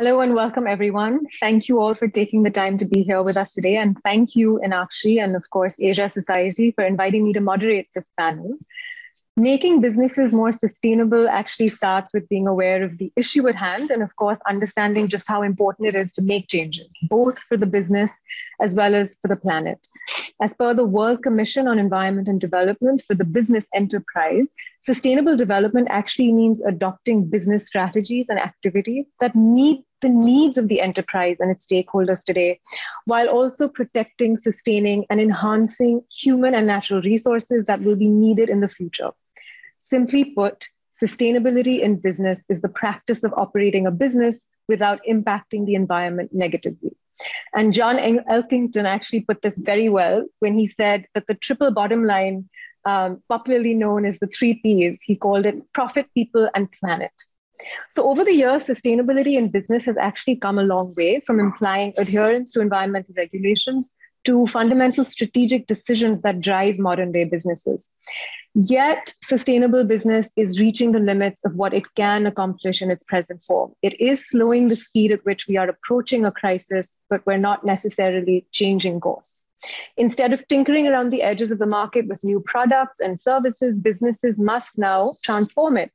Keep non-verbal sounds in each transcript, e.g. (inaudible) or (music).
Hello and welcome, everyone. Thank you all for taking the time to be here with us today. And thank you, Enakshi, and of course, Asia Society, for inviting me to moderate this panel. Making businesses more sustainable actually starts with being aware of the issue at hand and, of course, understanding just how important it is to make changes, both for the business as well as for the planet. As per the World Commission on Environment and Development for the business enterprise, sustainable development actually means adopting business strategies and activities that meet the needs of the enterprise and its stakeholders today, while also protecting, sustaining, and enhancing human and natural resources that will be needed in the future. Simply put, sustainability in business is the practice of operating a business without impacting the environment negatively. And John Elkington actually put this very well when he said that the triple bottom line, um, popularly known as the three P's, he called it profit, people, and planet. So, over the years, sustainability in business has actually come a long way from implying adherence to environmental regulations to fundamental strategic decisions that drive modern day businesses. Yet, sustainable business is reaching the limits of what it can accomplish in its present form. It is slowing the speed at which we are approaching a crisis, but we're not necessarily changing course. Instead of tinkering around the edges of the market with new products and services, businesses must now transform it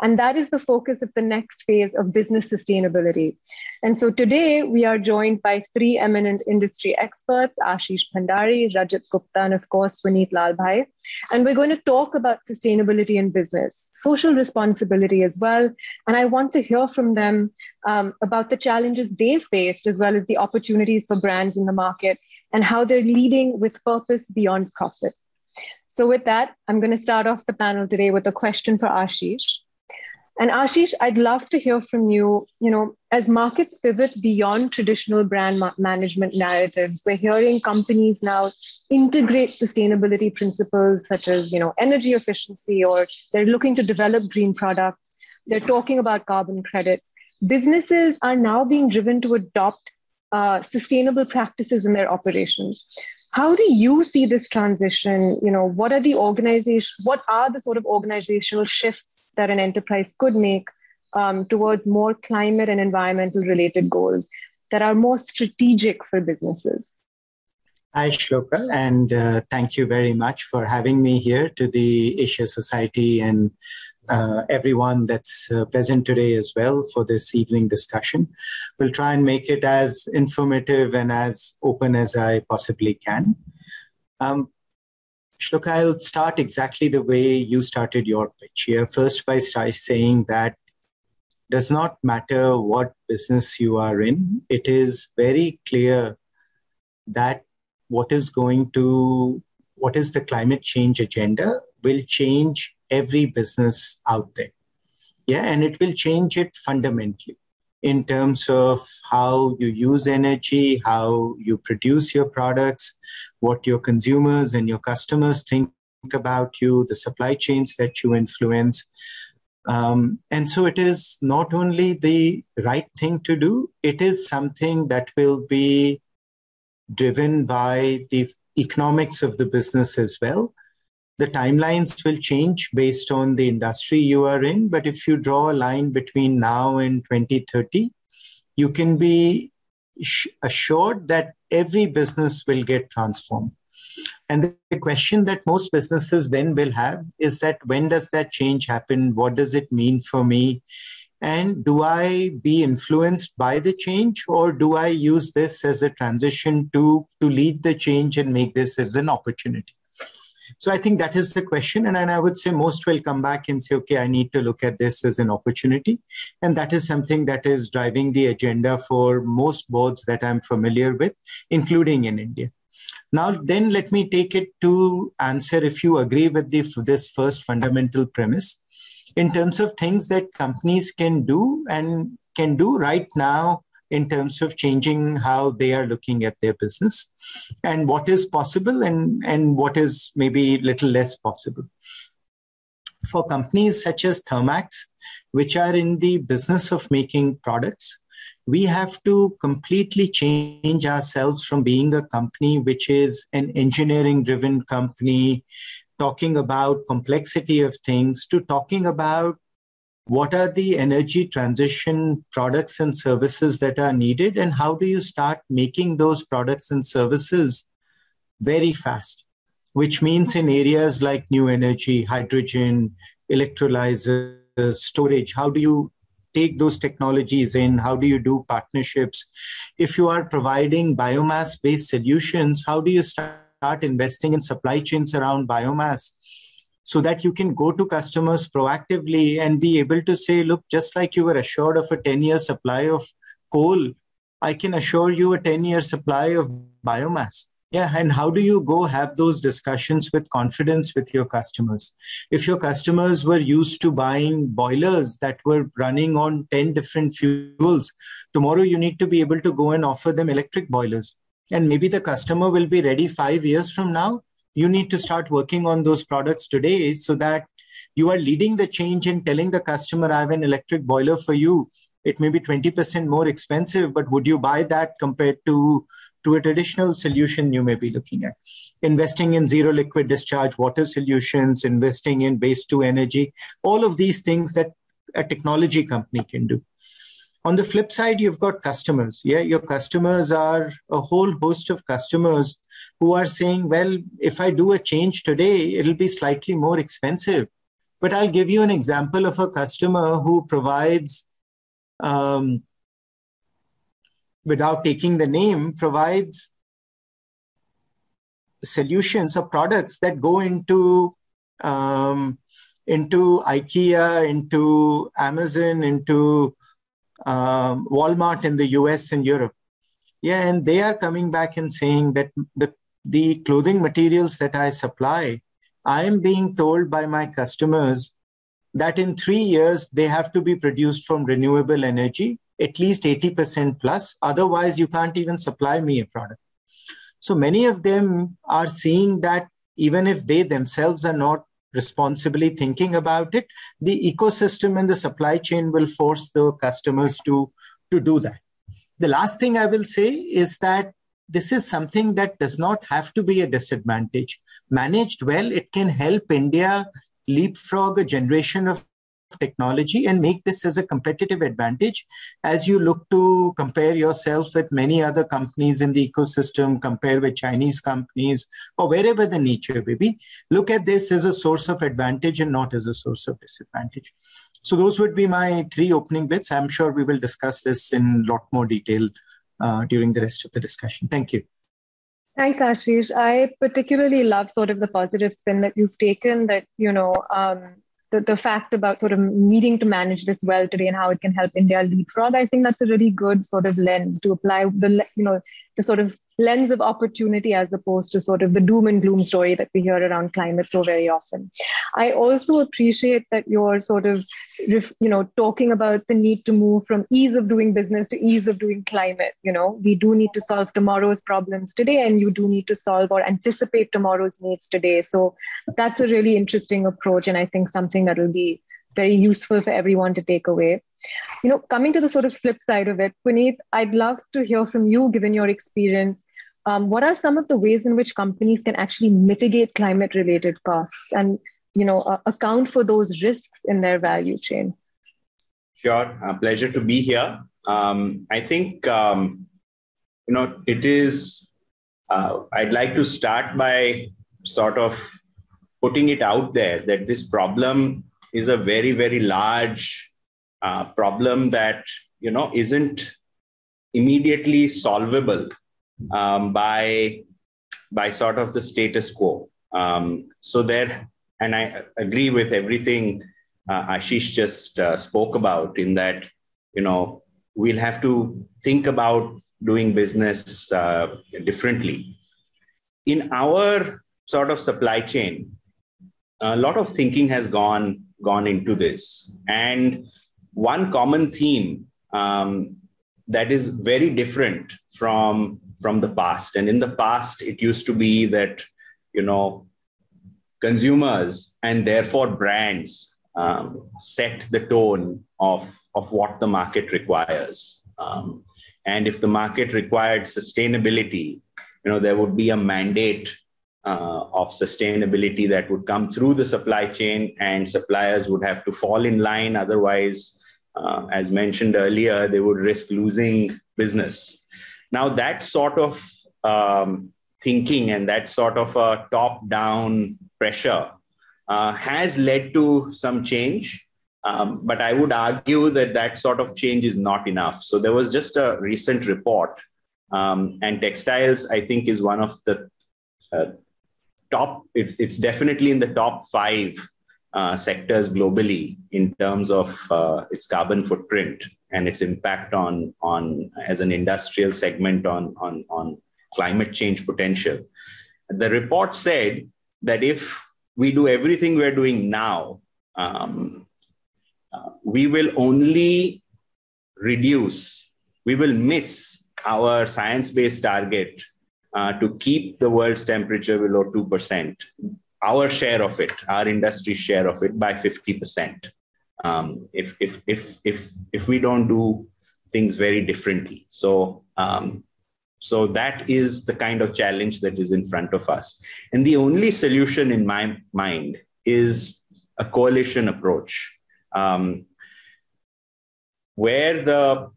and that is the focus of the next phase of business sustainability. And so today we are joined by three eminent industry experts, Ashish Bhandari, Rajat Gupta, and of course, Punit Lalbhai. And we're going to talk about sustainability in business, social responsibility as well. And I want to hear from them um, about the challenges they've faced, as well as the opportunities for brands in the market and how they're leading with purpose beyond profit. So with that, I'm going to start off the panel today with a question for Ashish. And Ashish, I'd love to hear from you. You know, as markets pivot beyond traditional brand ma- management narratives, we're hearing companies now integrate sustainability principles such as, you know, energy efficiency, or they're looking to develop green products. They're talking about carbon credits. Businesses are now being driven to adopt uh, sustainable practices in their operations how do you see this transition? You know what are the organization what are the sort of organizational shifts that an enterprise could make um, towards more climate and environmental related goals that are more strategic for businesses? Hi, Shloka, and uh, thank you very much for having me here to the Asia Society and uh, everyone that's uh, present today as well for this evening discussion. We'll try and make it as informative and as open as I possibly can. Um, I'll start exactly the way you started your pitch here. First, by saying that does not matter what business you are in, it is very clear that what is going to, what is the climate change agenda will change every business out there. Yeah, and it will change it fundamentally in terms of how you use energy, how you produce your products, what your consumers and your customers think about you, the supply chains that you influence. Um, and so it is not only the right thing to do, it is something that will be driven by the economics of the business as well the timelines will change based on the industry you are in. But if you draw a line between now and 2030, you can be assured that every business will get transformed. And the question that most businesses then will have is that when does that change happen? What does it mean for me? And do I be influenced by the change or do I use this as a transition to, to lead the change and make this as an opportunity? So I think that is the question. And, and I would say most will come back and say, okay, I need to look at this as an opportunity. And that is something that is driving the agenda for most boards that I'm familiar with, including in India. Now, then let me take it to answer if you agree with the, this first fundamental premise in terms of things that companies can do and can do right now in terms of changing how they are looking at their business and what is possible and, and what is maybe little less possible. For companies such as Thermax, which are in the business of making products, we have to completely change ourselves from being a company which is an engineering driven company talking about complexity of things to talking about what are the energy transition products and services that are needed and how do you start making those products and services very fast? Which means in areas like new energy hydrogen electrolyzers storage how do you take those technologies in? How do you do partnerships? If you are providing biomass based solutions how do you start investing in supply chains around biomass so that you can go to customers proactively and be able to say, look, just like you were assured of a 10 year supply of coal, I can assure you a 10 year supply of biomass. Yeah, and how do you go have those discussions with confidence with your customers? If your customers were used to buying boilers that were running on 10 different fuels, tomorrow you need to be able to go and offer them electric boilers. And maybe the customer will be ready five years from now you need to start working on those products today so that you are leading the change in telling the customer i have an electric boiler for you. It may be 20% more expensive but would you buy that compared to to a traditional solution you may be looking at? Investing in zero liquid discharge water solutions investing in waste to energy all of these things that a technology company can do on the flip side you've got customers. Yeah your customers are a whole host of customers who are saying well if i do a change today it'll be slightly more expensive. But i'll give you an example of a customer who provides um, without taking the name provides solutions or products that go into um, into ikea into amazon into um, Walmart in the US and Europe. Yeah, and they are coming back and saying that the, the clothing materials that I supply, I am being told by my customers that in three years they have to be produced from renewable energy, at least 80% plus. Otherwise, you can't even supply me a product. So many of them are seeing that even if they themselves are not responsibly thinking about it, the ecosystem and the supply chain will force the customers to, to do that. The last thing I will say is that this is something that does not have to be a disadvantage. Managed well, it can help India leapfrog a generation of technology and make this as a competitive advantage as you look to compare yourself with many other companies in the ecosystem, compare with Chinese companies or wherever the nature may be. Look at this as a source of advantage and not as a source of disadvantage. So those would be my three opening bits. I'm sure we will discuss this in a lot more detail uh, during the rest of the discussion. Thank you. Thanks, Ashish. I particularly love sort of the positive spin that you've taken that, you know, um, the, the fact about sort of needing to manage this well today and how it can help India leapfrog, I think that's a really good sort of lens to apply the you know the sort of lens of opportunity as opposed to sort of the doom and gloom story that we hear around climate so very often. I also appreciate that you're sort of you know talking about the need to move from ease of doing business to ease of doing climate. You know we do need to solve tomorrow's problems today, and you do need to solve or anticipate tomorrow's needs today. So that's a really interesting approach, and I think something that will be very useful for everyone to take away. You know, coming to the sort of flip side of it, Punit, I'd love to hear from you, given your experience. Um, what are some of the ways in which companies can actually mitigate climate-related costs and, you know, uh, account for those risks in their value chain? Sure, a pleasure to be here. Um, I think um, you know it is. Uh, I'd like to start by sort of putting it out there that this problem is a very very large uh, problem that you know isn't immediately solvable um, by by sort of the status quo. Um, so there, and I agree with everything uh, Ashish just uh, spoke about in that you know we'll have to think about doing business uh, differently. In our sort of supply chain, a lot of thinking has gone gone into this. And one common theme um, that is very different from from the past. And in the past, it used to be that you know consumers and therefore brands um, set the tone of of what the market requires. Um, and if the market required sustainability, you know there would be a mandate uh, of sustainability that would come through the supply chain, and suppliers would have to fall in line. Otherwise, uh, as mentioned earlier, they would risk losing business. Now, that sort of um, thinking and that sort of top down pressure uh, has led to some change. Um, but I would argue that that sort of change is not enough. So there was just a recent report, um, and textiles, I think, is one of the uh, top. It's it's definitely in the top five uh, sectors globally in terms of uh, its carbon footprint and its impact on on as an industrial segment on on on climate change potential. The report said that if we do everything we're doing now, um, uh, we will only reduce, we will miss our science based target uh, to keep the world's temperature below 2%, our share of it, our industry share of it by 50%. Um, if, if, if, if, if we don't do things very differently. So, um, so that is the kind of challenge that is in front of us. And the only solution in my mind is a coalition approach um, where the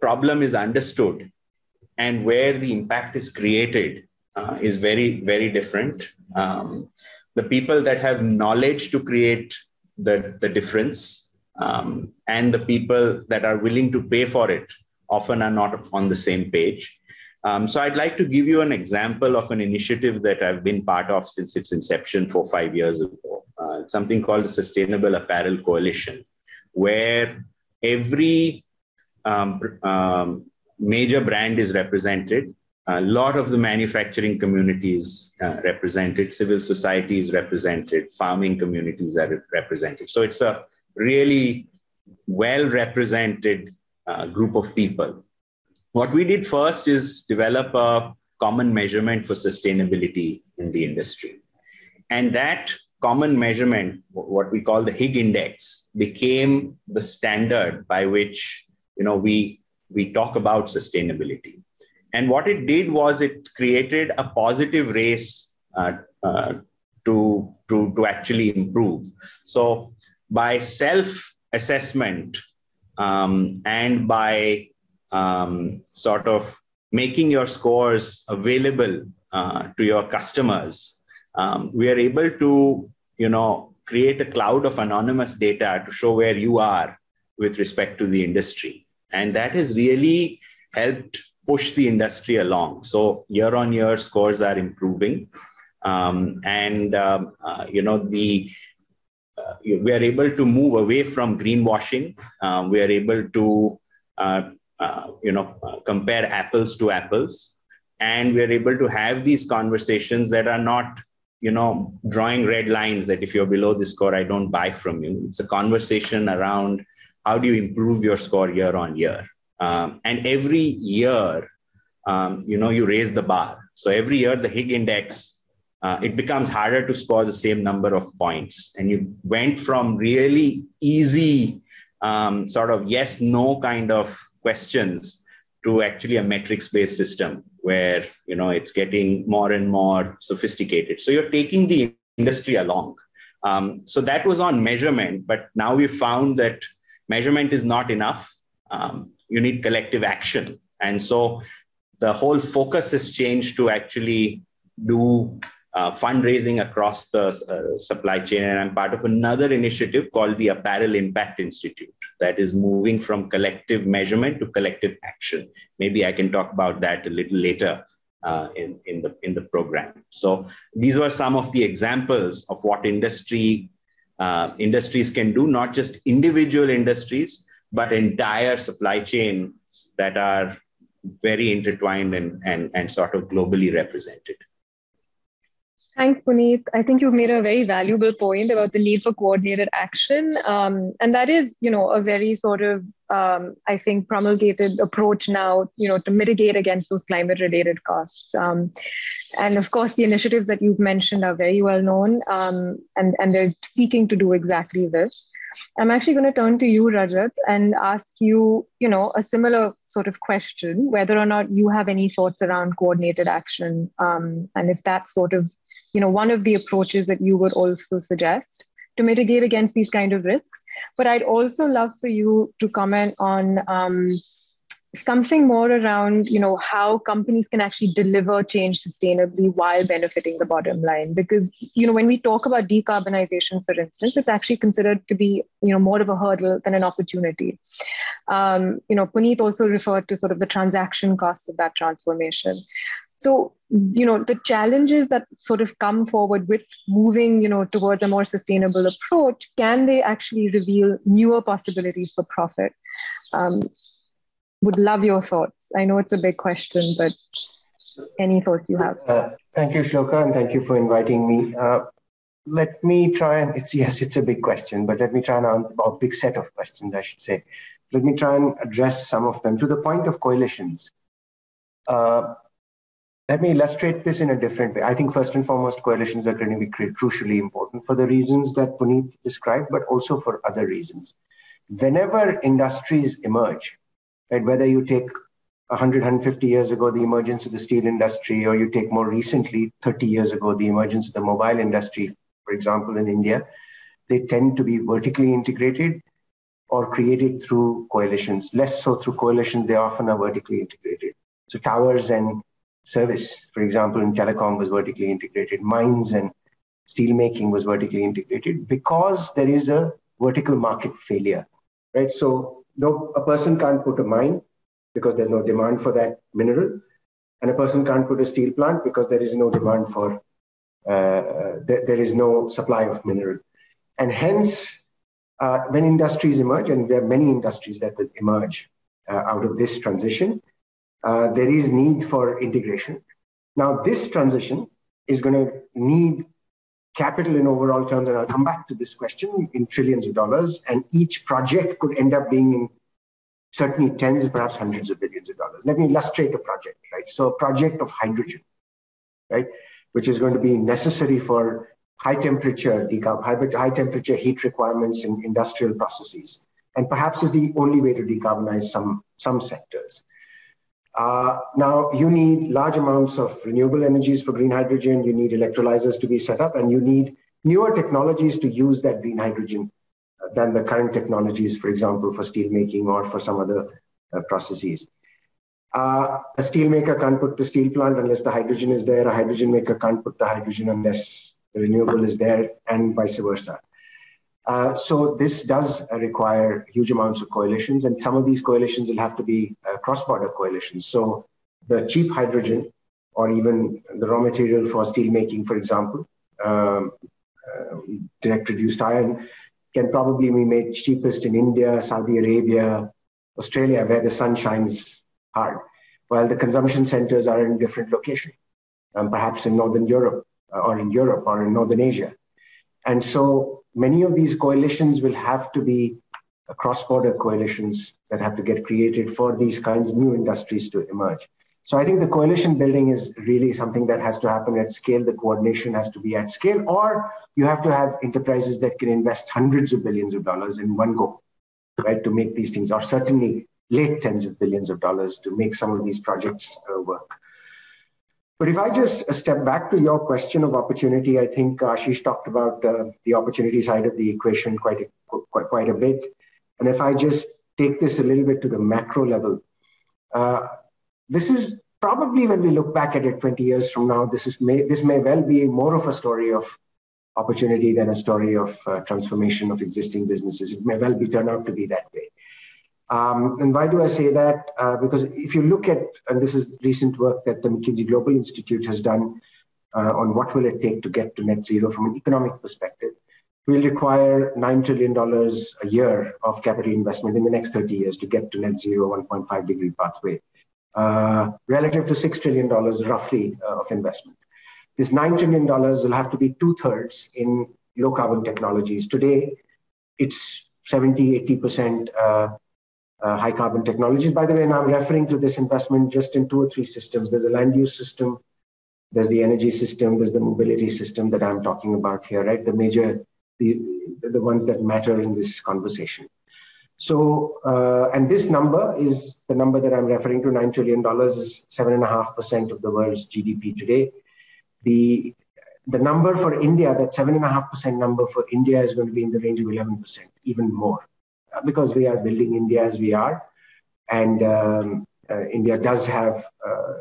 problem is understood and where the impact is created uh, is very, very different. Um, the people that have knowledge to create the, the difference um, and the people that are willing to pay for it often are not on the same page. Um, so I'd like to give you an example of an initiative that I've been part of since its inception four five years ago. Uh, it's something called the Sustainable Apparel Coalition, where every um, um, major brand is represented. A lot of the manufacturing communities uh, represented, civil society is represented, farming communities are represented. So it's a really well represented uh, group of people what we did first is develop a common measurement for sustainability in the industry. And that common measurement, what we call the Higg index, became the standard by which you know, we, we talk about sustainability. And what it did was it created a positive race uh, uh, to, to, to actually improve. So by self assessment um, and by um, sort of making your scores available uh, to your customers, um, we are able to, you know, create a cloud of anonymous data to show where you are with respect to the industry. And that has really helped push the industry along. So year on year scores are improving. Um, and, um, uh, you know, the uh, we are able to move away from greenwashing. Um, we are able to uh, uh, you know, compare apples to apples. And we're able to have these conversations that are not, you know, drawing red lines that if you're below this score, I don't buy from you. It's a conversation around how do you improve your score year on year. Um, and every year, um, you know, you raise the bar. So every year, the Higg index, uh, it becomes harder to score the same number of points. And you went from really easy, um, sort of yes, no kind of questions to actually a metrics based system where you know it's getting more and more sophisticated so you're taking the industry along um, so that was on measurement but now we found that measurement is not enough um, you need collective action and so the whole focus has changed to actually do uh, fundraising across the uh, supply chain and i'm part of another initiative called the apparel impact institute that is moving from collective measurement to collective action. Maybe I can talk about that a little later uh, in, in, the, in the program. So these were some of the examples of what industry uh, industries can do, not just individual industries, but entire supply chains that are very intertwined and, and, and sort of globally represented. Thanks, Punit. I think you've made a very valuable point about the need for coordinated action. Um, and that is, you know, a very sort of, um, I think, promulgated approach now, you know, to mitigate against those climate related costs. Um, and of course, the initiatives that you've mentioned are very well known um, and, and they're seeking to do exactly this. I'm actually going to turn to you, Rajat, and ask you, you know, a similar sort of question, whether or not you have any thoughts around coordinated action, um, and if that sort of you know, one of the approaches that you would also suggest to mitigate against these kind of risks. But I'd also love for you to comment on um, something more around you know how companies can actually deliver change sustainably while benefiting the bottom line. Because you know when we talk about decarbonization for instance it's actually considered to be you know more of a hurdle than an opportunity. Um, you know Punit also referred to sort of the transaction costs of that transformation. So you know the challenges that sort of come forward with moving you know towards a more sustainable approach can they actually reveal newer possibilities for profit? Um, would love your thoughts. I know it's a big question, but any thoughts you have? Uh, thank you, Shloka, and thank you for inviting me. Uh, let me try and it's yes, it's a big question, but let me try and answer a big set of questions, I should say. Let me try and address some of them to the point of coalitions. Uh, let me illustrate this in a different way. I think first and foremost, coalitions are going to be crucially important for the reasons that Punit described, but also for other reasons. Whenever industries emerge, right? Whether you take 100, 150 years ago, the emergence of the steel industry, or you take more recently, 30 years ago, the emergence of the mobile industry, for example, in India, they tend to be vertically integrated or created through coalitions. Less so through coalitions, they often are vertically integrated. So towers and service, for example, in telecom was vertically integrated. Mines and steelmaking was vertically integrated because there is a vertical market failure, right? So no, a person can't put a mine because there's no demand for that mineral, and a person can't put a steel plant because there is no demand for uh, there, there is no supply of mineral, and hence uh, when industries emerge, and there are many industries that will emerge uh, out of this transition, uh, there is need for integration. Now, this transition is going to need capital in overall terms, and I'll come back to this question, in trillions of dollars, and each project could end up being in certainly tens, perhaps hundreds of billions of dollars. Let me illustrate a project, right? So a project of hydrogen, right, which is going to be necessary for high temperature, decarbon, high temperature heat requirements in industrial processes, and perhaps is the only way to decarbonize some, some sectors. Uh, now, you need large amounts of renewable energies for green hydrogen. You need electrolyzers to be set up, and you need newer technologies to use that green hydrogen than the current technologies, for example, for steel making or for some other uh, processes. Uh, a steelmaker can't put the steel plant unless the hydrogen is there. A hydrogen maker can't put the hydrogen unless the renewable is there, and vice versa. Uh, so this does require huge amounts of coalitions, and some of these coalitions will have to be uh, cross-border coalitions. So the cheap hydrogen, or even the raw material for steelmaking, for example, um, uh, direct reduced iron, can probably be made cheapest in India, Saudi Arabia, Australia, where the sun shines hard, while the consumption centers are in different locations, um, perhaps in Northern Europe, uh, or in Europe, or in Northern Asia. And so many of these coalitions will have to be cross-border coalitions that have to get created for these kinds of new industries to emerge. So I think the coalition building is really something that has to happen at scale. The coordination has to be at scale, or you have to have enterprises that can invest hundreds of billions of dollars in one go, right, to make these things, or certainly late tens of billions of dollars to make some of these projects uh, work. But if I just step back to your question of opportunity, I think Ashish talked about uh, the opportunity side of the equation quite a, quite, quite a bit. And if I just take this a little bit to the macro level, uh, this is probably when we look back at it 20 years from now, this, is may, this may well be more of a story of opportunity than a story of uh, transformation of existing businesses. It may well be turned out to be that way. Um, and why do I say that? Uh, because if you look at, and this is recent work that the McKinsey Global Institute has done uh, on what will it take to get to net zero from an economic perspective, we'll require $9 trillion a year of capital investment in the next 30 years to get to net zero 1.5 degree pathway, uh, relative to $6 trillion roughly uh, of investment. This $9 trillion will have to be two thirds in low carbon technologies. Today, it's 70, 80% uh, high carbon technologies. By the way, and I'm referring to this investment just in two or three systems. There's a land use system, there's the energy system, there's the mobility system that I'm talking about here, right? The major, these, the ones that matter in this conversation. So, uh, and this number is the number that I'm referring to, $9 trillion is 7.5% of the world's GDP today. The the number for India, that 7.5% number for India is going to be in the range of 11%, even more, because we are building India as we are. And um, uh, India does have uh,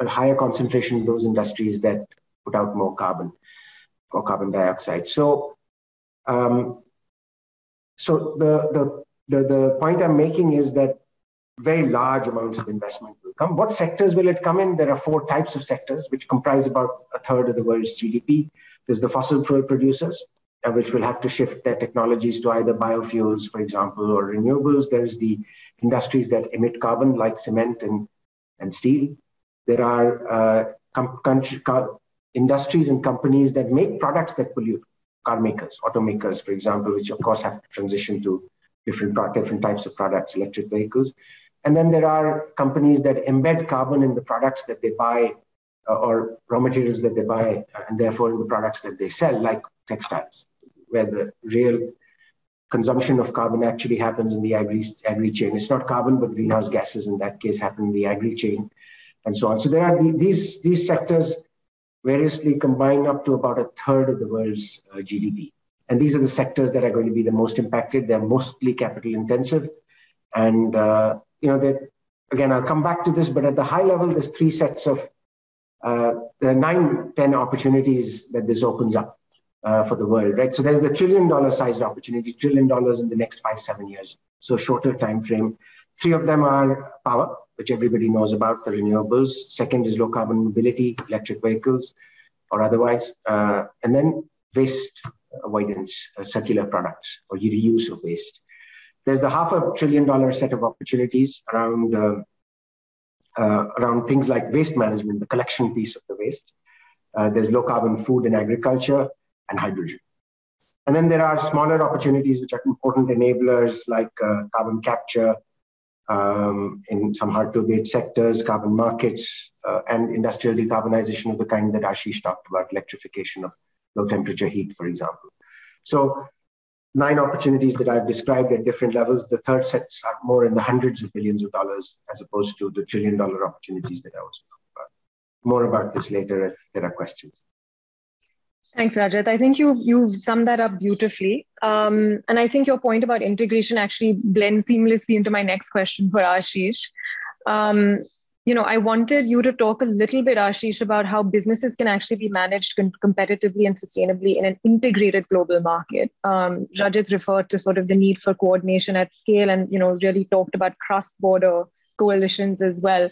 a higher concentration of those industries that put out more carbon or carbon dioxide. So, um, so the, the, the, the point I'm making is that very large amounts of investment will come. What sectors will it come in? There are four types of sectors which comprise about a third of the world's GDP. There's the fossil fuel producers, which will have to shift their technologies to either biofuels, for example, or renewables. There's the industries that emit carbon, like cement and, and steel. There are uh, com- country, industries and companies that make products that pollute, car makers, automakers, for example, which of course have to transition to different, different types of products, electric vehicles. And then there are companies that embed carbon in the products that they buy uh, or raw materials that they buy, uh, and therefore in the products that they sell, like textiles, where the real consumption of carbon actually happens in the agri, agri chain. It's not carbon, but greenhouse gases in that case happen in the agri chain, and so on. So there are the, these these sectors variously combine up to about a third of the world's uh, GDP. And these are the sectors that are going to be the most impacted. They're mostly capital intensive, and uh, you know, that again, I'll come back to this, but at the high level, there's three sets of uh, there are nine, ten opportunities that this opens up uh, for the world, right? So there's the trillion dollar sized opportunity, trillion dollars in the next five, seven years. So shorter time frame. Three of them are power, which everybody knows about, the renewables. Second is low carbon mobility, electric vehicles or otherwise. Uh, and then waste avoidance, uh, circular products or reuse of waste. There's the half a trillion dollar set of opportunities around uh, uh, around things like waste management, the collection piece of the waste. Uh, there's low carbon food and agriculture and hydrogen. And then there are smaller opportunities which are important enablers like uh, carbon capture um, in some hard to abate sectors, carbon markets, uh, and industrial decarbonization of the kind that Ashish talked about, electrification of low temperature heat, for example. So nine opportunities that I've described at different levels. The third sets are more in the hundreds of billions of dollars as opposed to the trillion dollar opportunities that I was talking about. More about this later if there are questions. Thanks, Rajat. I think you you've summed that up beautifully. Um, and I think your point about integration actually blends seamlessly into my next question for Ashish. Um, you know, I wanted you to talk a little bit, Ashish, about how businesses can actually be managed com- competitively and sustainably in an integrated global market. Um, Rajat referred to sort of the need for coordination at scale, and you know, really talked about cross-border coalitions as well.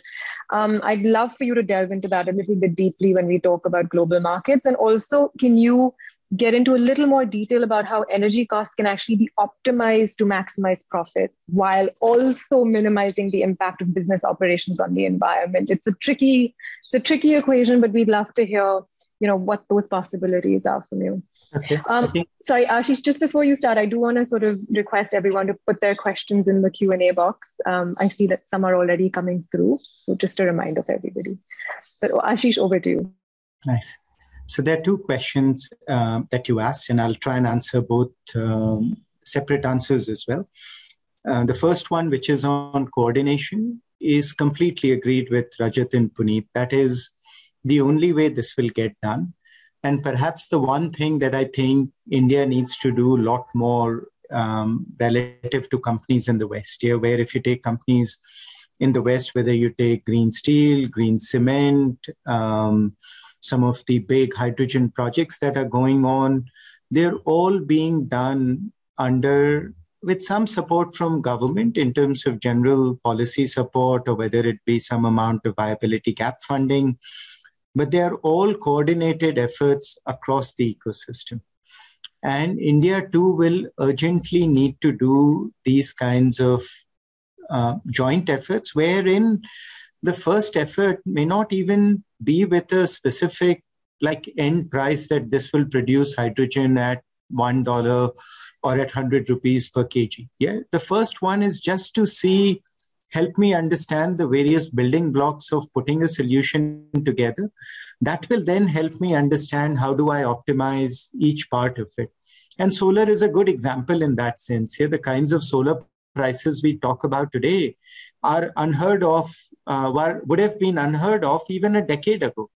Um, I'd love for you to delve into that a little bit deeply when we talk about global markets, and also, can you get into a little more detail about how energy costs can actually be optimized to maximize profits while also minimizing the impact of business operations on the environment. It's a tricky, it's a tricky equation, but we'd love to hear, you know, what those possibilities are from you. Okay. Um, think- sorry, Ashish, just before you start, I do want to sort of request everyone to put their questions in the Q&A box. Um, I see that some are already coming through. So just a reminder for everybody. But Ashish, over to you. Nice. So there are two questions um, that you asked, and I'll try and answer both um, separate answers as well. Uh, the first one, which is on coordination, is completely agreed with Rajat and Punit. That is the only way this will get done. And perhaps the one thing that I think India needs to do a lot more um, relative to companies in the West, here, where if you take companies in the West, whether you take green steel, green cement, um, some of the big hydrogen projects that are going on, they're all being done under with some support from government in terms of general policy support or whether it be some amount of viability gap funding but they are all coordinated efforts across the ecosystem. And india too will urgently need to do these kinds of uh, joint efforts wherein the first effort may not even be with a specific like end price that this will produce hydrogen at one dollar or at 100 rupees per kg. Yeah the first one is just to see help me understand the various building blocks of putting a solution together. That will then help me understand how do i optimize each part of it. And solar is a good example in that sense. Here the kinds of solar prices we talk about today are unheard of, uh, were, would have been unheard of even a decade ago.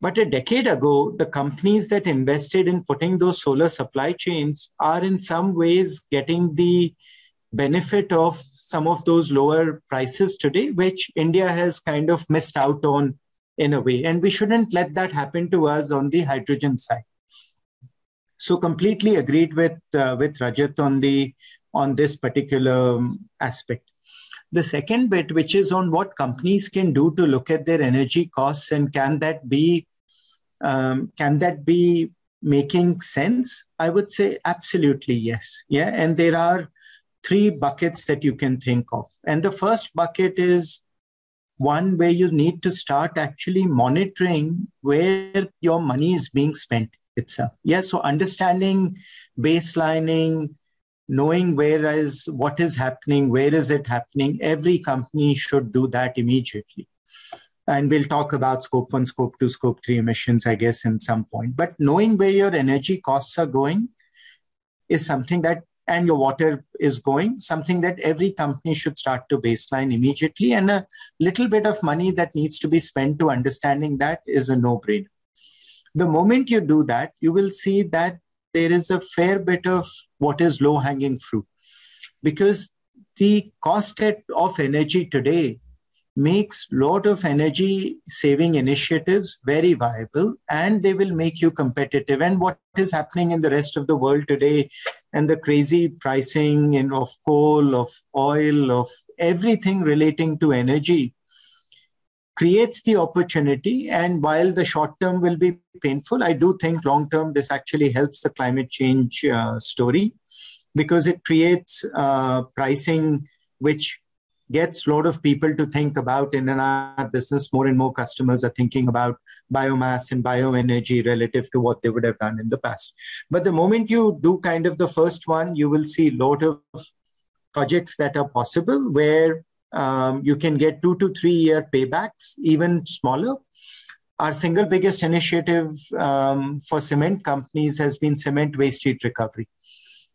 But a decade ago, the companies that invested in putting those solar supply chains are in some ways getting the benefit of some of those lower prices today, which India has kind of missed out on in a way. And we shouldn't let that happen to us on the hydrogen side. So completely agreed with uh, with Rajat on the on this particular um, aspect. The second bit, which is on what companies can do to look at their energy costs and can that be um, can that be making sense? I would say absolutely yes. Yeah, and there are three buckets that you can think of, and the first bucket is one where you need to start actually monitoring where your money is being spent itself. Yeah, so understanding baselining, knowing where is what is happening, where is it happening. Every company should do that immediately. And we'll talk about scope one, scope two, scope three emissions, I guess, in some point. But knowing where your energy costs are going is something that and your water is going, something that every company should start to baseline immediately. And a little bit of money that needs to be spent to understanding that is a no brainer. The moment you do that, you will see that there is a fair bit of what is low hanging fruit because the cost of energy today makes lot of energy saving initiatives very viable and they will make you competitive. And what is happening in the rest of the world today and the crazy pricing in, of coal of oil of everything relating to energy creates the opportunity. And while the short term will be painful i do think long term this actually helps the climate change uh, story because it creates uh, pricing which gets a lot of people to think about in our business more and more customers are thinking about biomass and bioenergy relative to what they would have done in the past. But the moment you do kind of the first one you will see a lot of projects that are possible where um, you can get two to three year paybacks even smaller. Our single biggest initiative um, for cement companies has been cement waste heat recovery.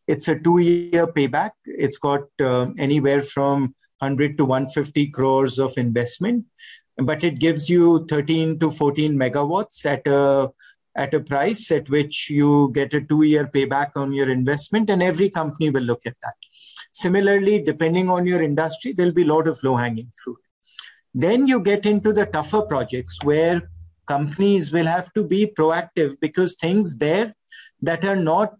It's a two year payback. It's got uh, anywhere from 100 to 150 crores of investment, but it gives you 13 to 14 megawatts at a at a price at which you get a two year payback on your investment, and every company will look at that. Similarly, depending on your industry, there'll be a lot of low hanging fruit. Then you get into the tougher projects where companies will have to be proactive because things there that are not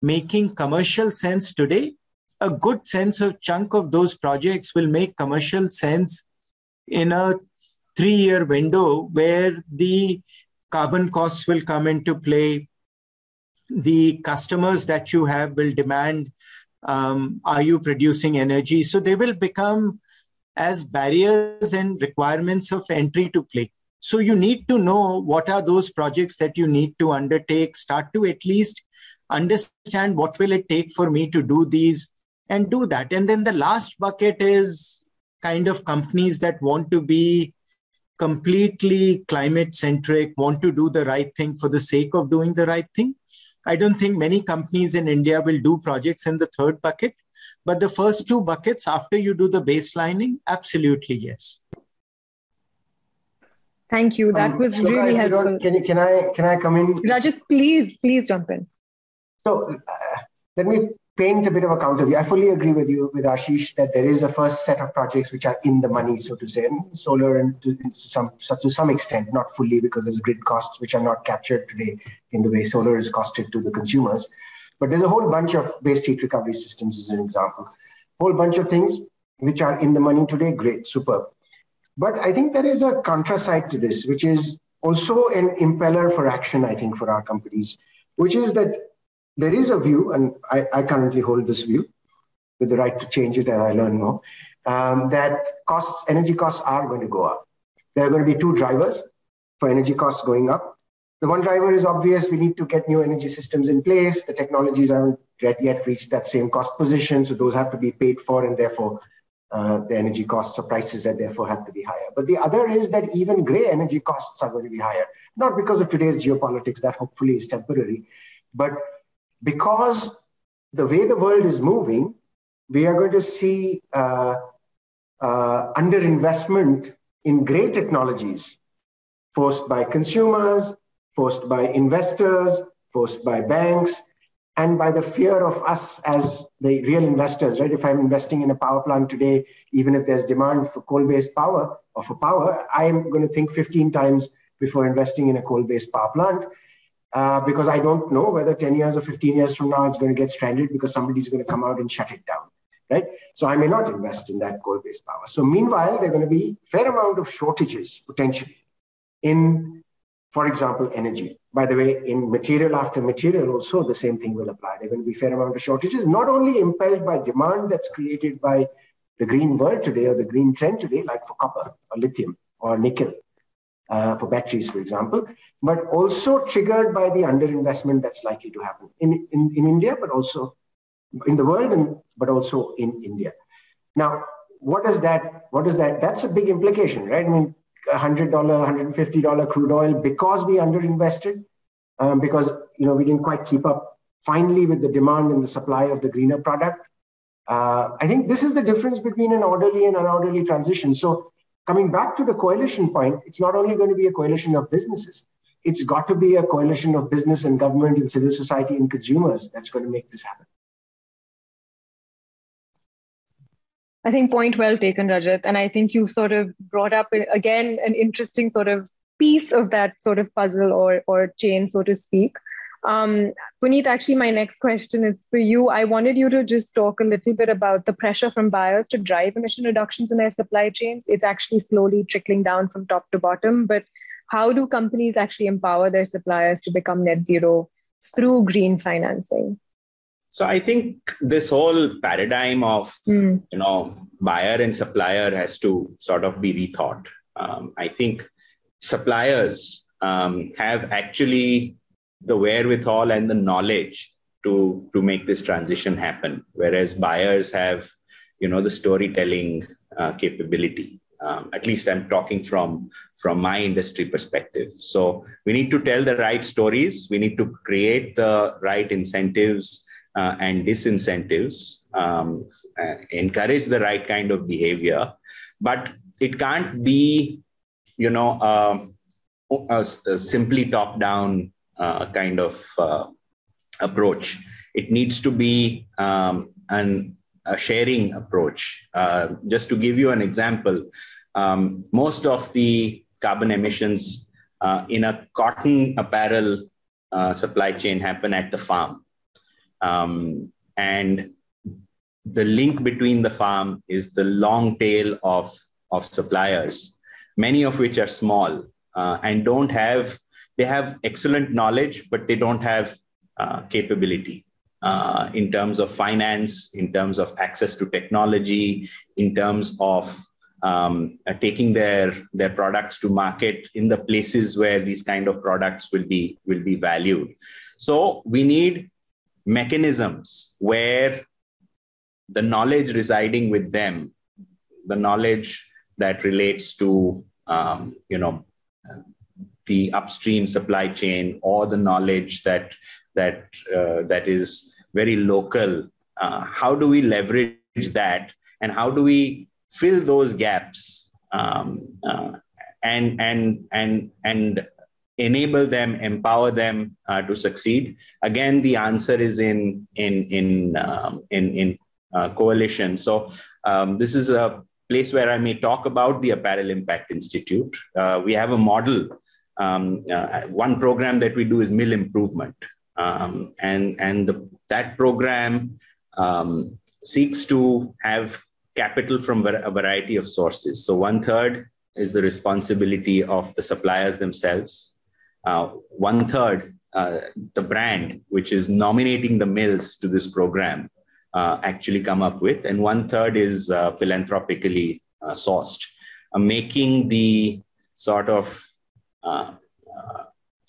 making commercial sense today a good sense of chunk of those projects will make commercial sense in a three year window where the carbon costs will come into play. The customers that you have will demand um, are you producing energy? So they will become as barriers and requirements of entry to play. So you need to know what are those projects that you need to undertake start to at least understand what will it take for me to do these and do that. And then the last bucket is kind of companies that want to be completely climate centric, want to do the right thing for the sake of doing the right thing. I don't think many companies in India will do projects in the third bucket. But the first two buckets, after you do the baselining, absolutely yes. Thank you. That um, was really helpful. Can, you, can I can I come in? Rajat, please please jump in. So uh, let me paint a bit of a counter view. I fully agree with you, with Ashish, that there is a first set of projects which are in the money, so to say, solar and to some to some extent, not fully, because there's grid costs which are not captured today in the way solar is costed to the consumers. But there's a whole bunch of waste heat recovery systems, as an example. Whole bunch of things which are in the money today. Great, superb. But I think there is a contra side to this, which is also an impeller for action, I think, for our companies, which is that there is a view, and I, I, currently hold this view with the right to change it as I learn more, um, that costs, energy costs are going to go up. There are going to be two drivers for energy costs going up. The one driver is obvious. We need to get new energy systems in place. The technologies haven't yet reached that same cost position, so those have to be paid for, and therefore uh, the energy costs or prices that therefore have to be higher. But the other is that even gray energy costs are going to be higher, not because of today's geopolitics, that hopefully is temporary, but because the way the world is moving, we are going to see uh, uh, underinvestment in gray technologies forced by consumers, forced by investors, forced by banks, and by the fear of us as the real investors, right? If I'm investing in a power plant today, even if there's demand for coal-based power or for power, I'm going to think 15 times before investing in a coal-based power plant uh, because I don't know whether 10 years or 15 years from now it's going to get stranded because somebody's going to come out and shut it down, right? So I may not invest in that coal-based power. So meanwhile, there are going to be fair amount of shortages potentially in, for example, energy by the way, in material after material, also the same thing will apply. There will be fair amount of shortages, not only impelled by demand that's created by the green world today or the green trend today, like for copper or lithium or nickel uh, for batteries, for example, but also triggered by the underinvestment that's likely to happen in, in, in India, but also in the world, and, but also in India. Now, what does that, what does that, that's a big implication, right? I mean, $100, $150 crude oil because we underinvested, um, because you know we didn't quite keep up finally with the demand and the supply of the greener product. Uh, I think this is the difference between an orderly and unorderly transition. So coming back to the coalition point, it's not only going to be a coalition of businesses, it's got to be a coalition of business and government and civil society and consumers that's going to make this happen. I think point well taken, Rajat. And I think you sort of brought up uh, again an interesting sort of piece of that sort of puzzle or or chain, so to speak. Um, Punit, actually, my next question is for you. I wanted you to just talk a little bit about the pressure from buyers to drive emission reductions in their supply chains. It's actually slowly trickling down from top to bottom, but how do companies actually empower their suppliers to become net zero through green financing? So I think this whole paradigm of mm. you know buyer and supplier has to sort of be rethought. Um, I think suppliers um, have actually the wherewithal and the knowledge to to make this transition happen, whereas buyers have you know the storytelling uh, capability. Um, at least I'm talking from from my industry perspective. So we need to tell the right stories. We need to create the right incentives uh, and disincentives, um, uh, encourage the right kind of behavior, but it can't be, you know, um, a, a, simply top-down uh, kind of uh, approach. It needs to be um, an, a sharing approach. Uh, just to give you an example, um, most of the carbon emissions uh, in a cotton apparel supply chain happen at the farm um, and the link between the farm is the long tail of, of suppliers, many of which are small uh, and don't have, they have excellent knowledge, but they don't have uh, capability. Uh, in terms of finance, in terms of access to technology, in terms of um, uh, taking their their products to market in the places where these kind of products will be will be valued. So we need mechanisms where the knowledge residing with them, the knowledge that relates to, um, you know, the upstream supply chain or the knowledge that that uh, that is very local. Uh, how do we leverage that, and how do we fill those gaps um, uh, and and and and enable them, empower them uh, to succeed? Again, the answer is in in in um, in, in uh, coalition. So um, this is a place where I may talk about the Apparel Impact Institute. Uh, we have a model. Um, uh, one program that we do is mill improvement, um, and and the, that program um, seeks to have capital from a variety of sources. So one third is the responsibility of the suppliers themselves. Uh, one third, uh, the brand, which is nominating the mills to this program, uh, actually come up with, and one third is philanthropically sourced, making the sort of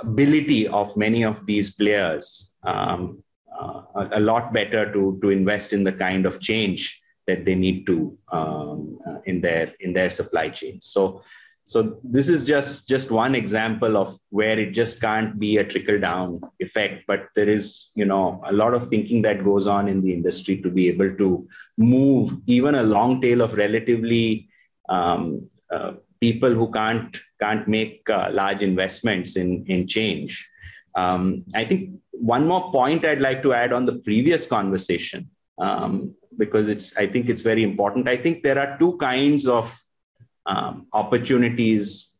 ability of many of these players um, uh, a, lot better to, to invest in the kind of change that they need to um, uh, in their in their supply chains. So so this is just just one example of where it just can't be a trickle down effect but there is you know a lot of thinking that goes on in the industry to be able to move even a long tail of relatively um, uh, people who can't can't make uh, large investments in in change. Um, I think one more point I'd like to add on the previous conversation um, because it's I think it's very important. I think there are two kinds of um, opportunities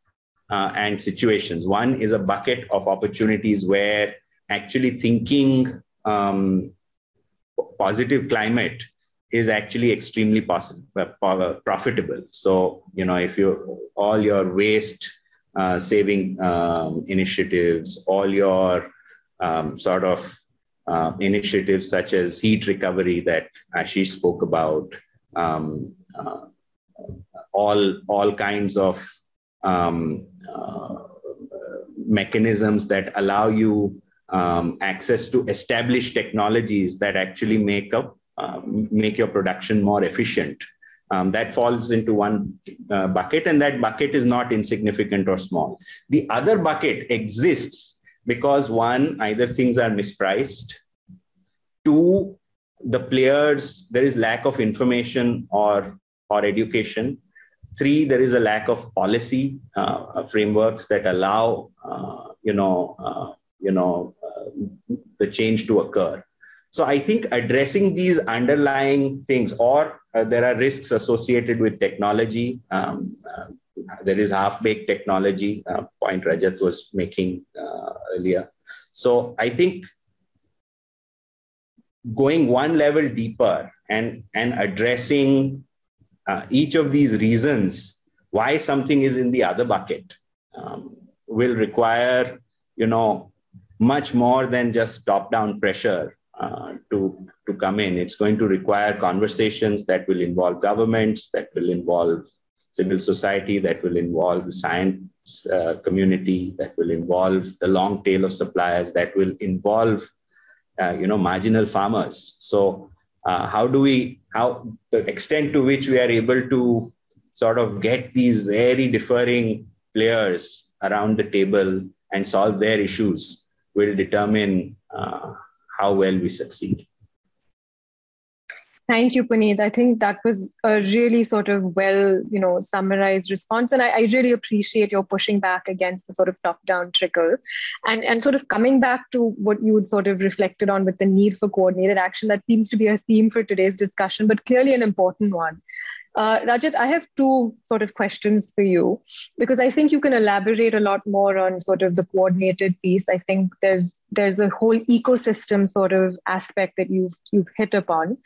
uh, and situations. One is a bucket of opportunities where actually thinking um, positive climate is actually extremely possible, uh, profitable. So, you know, if you all your waste uh, saving um, initiatives, all your um, sort of uh, initiatives such as heat recovery that Ashish spoke about, um, uh, all all kinds of um, uh, mechanisms that allow you um, access to established technologies that actually make up uh, make your production more efficient. Um, that falls into one uh, bucket, and that bucket is not insignificant or small. The other bucket exists because one, either things are mispriced, two, the players, there is lack of information or, or education. Three, there is a lack of policy uh, frameworks that allow, uh, you know, uh, you know, the change to occur. So I think addressing these underlying things, or uh, there are risks associated with technology. Um, uh, there is half-baked technology, uh, point Rajat was making uh, earlier. So I think going one level deeper and, and addressing uh, each of these reasons why something is in the other bucket um, will require, you know, much more than just top-down pressure uh, to, to come in. It's going to require conversations that will involve governments, that will involve civil society, that will involve the science uh, community, that will involve the long tail of suppliers, that will involve uh, you know marginal farmers. So uh, how do we how the extent to which we are able to sort of get these very differing players around the table and solve their issues will determine uh, how well we succeed. Thank you, Punit. I think that was a really sort of well, you know, summarized response, and I, I really appreciate your pushing back against the sort of top-down trickle, and and sort of coming back to what you would sort of reflected on with the need for coordinated action. That seems to be a theme for today's discussion, but clearly an important one. Uh, Rajat, I have two sort of questions for you because I think you can elaborate a lot more on sort of the coordinated piece. I think there's there's a whole ecosystem sort of aspect that you've you've hit upon.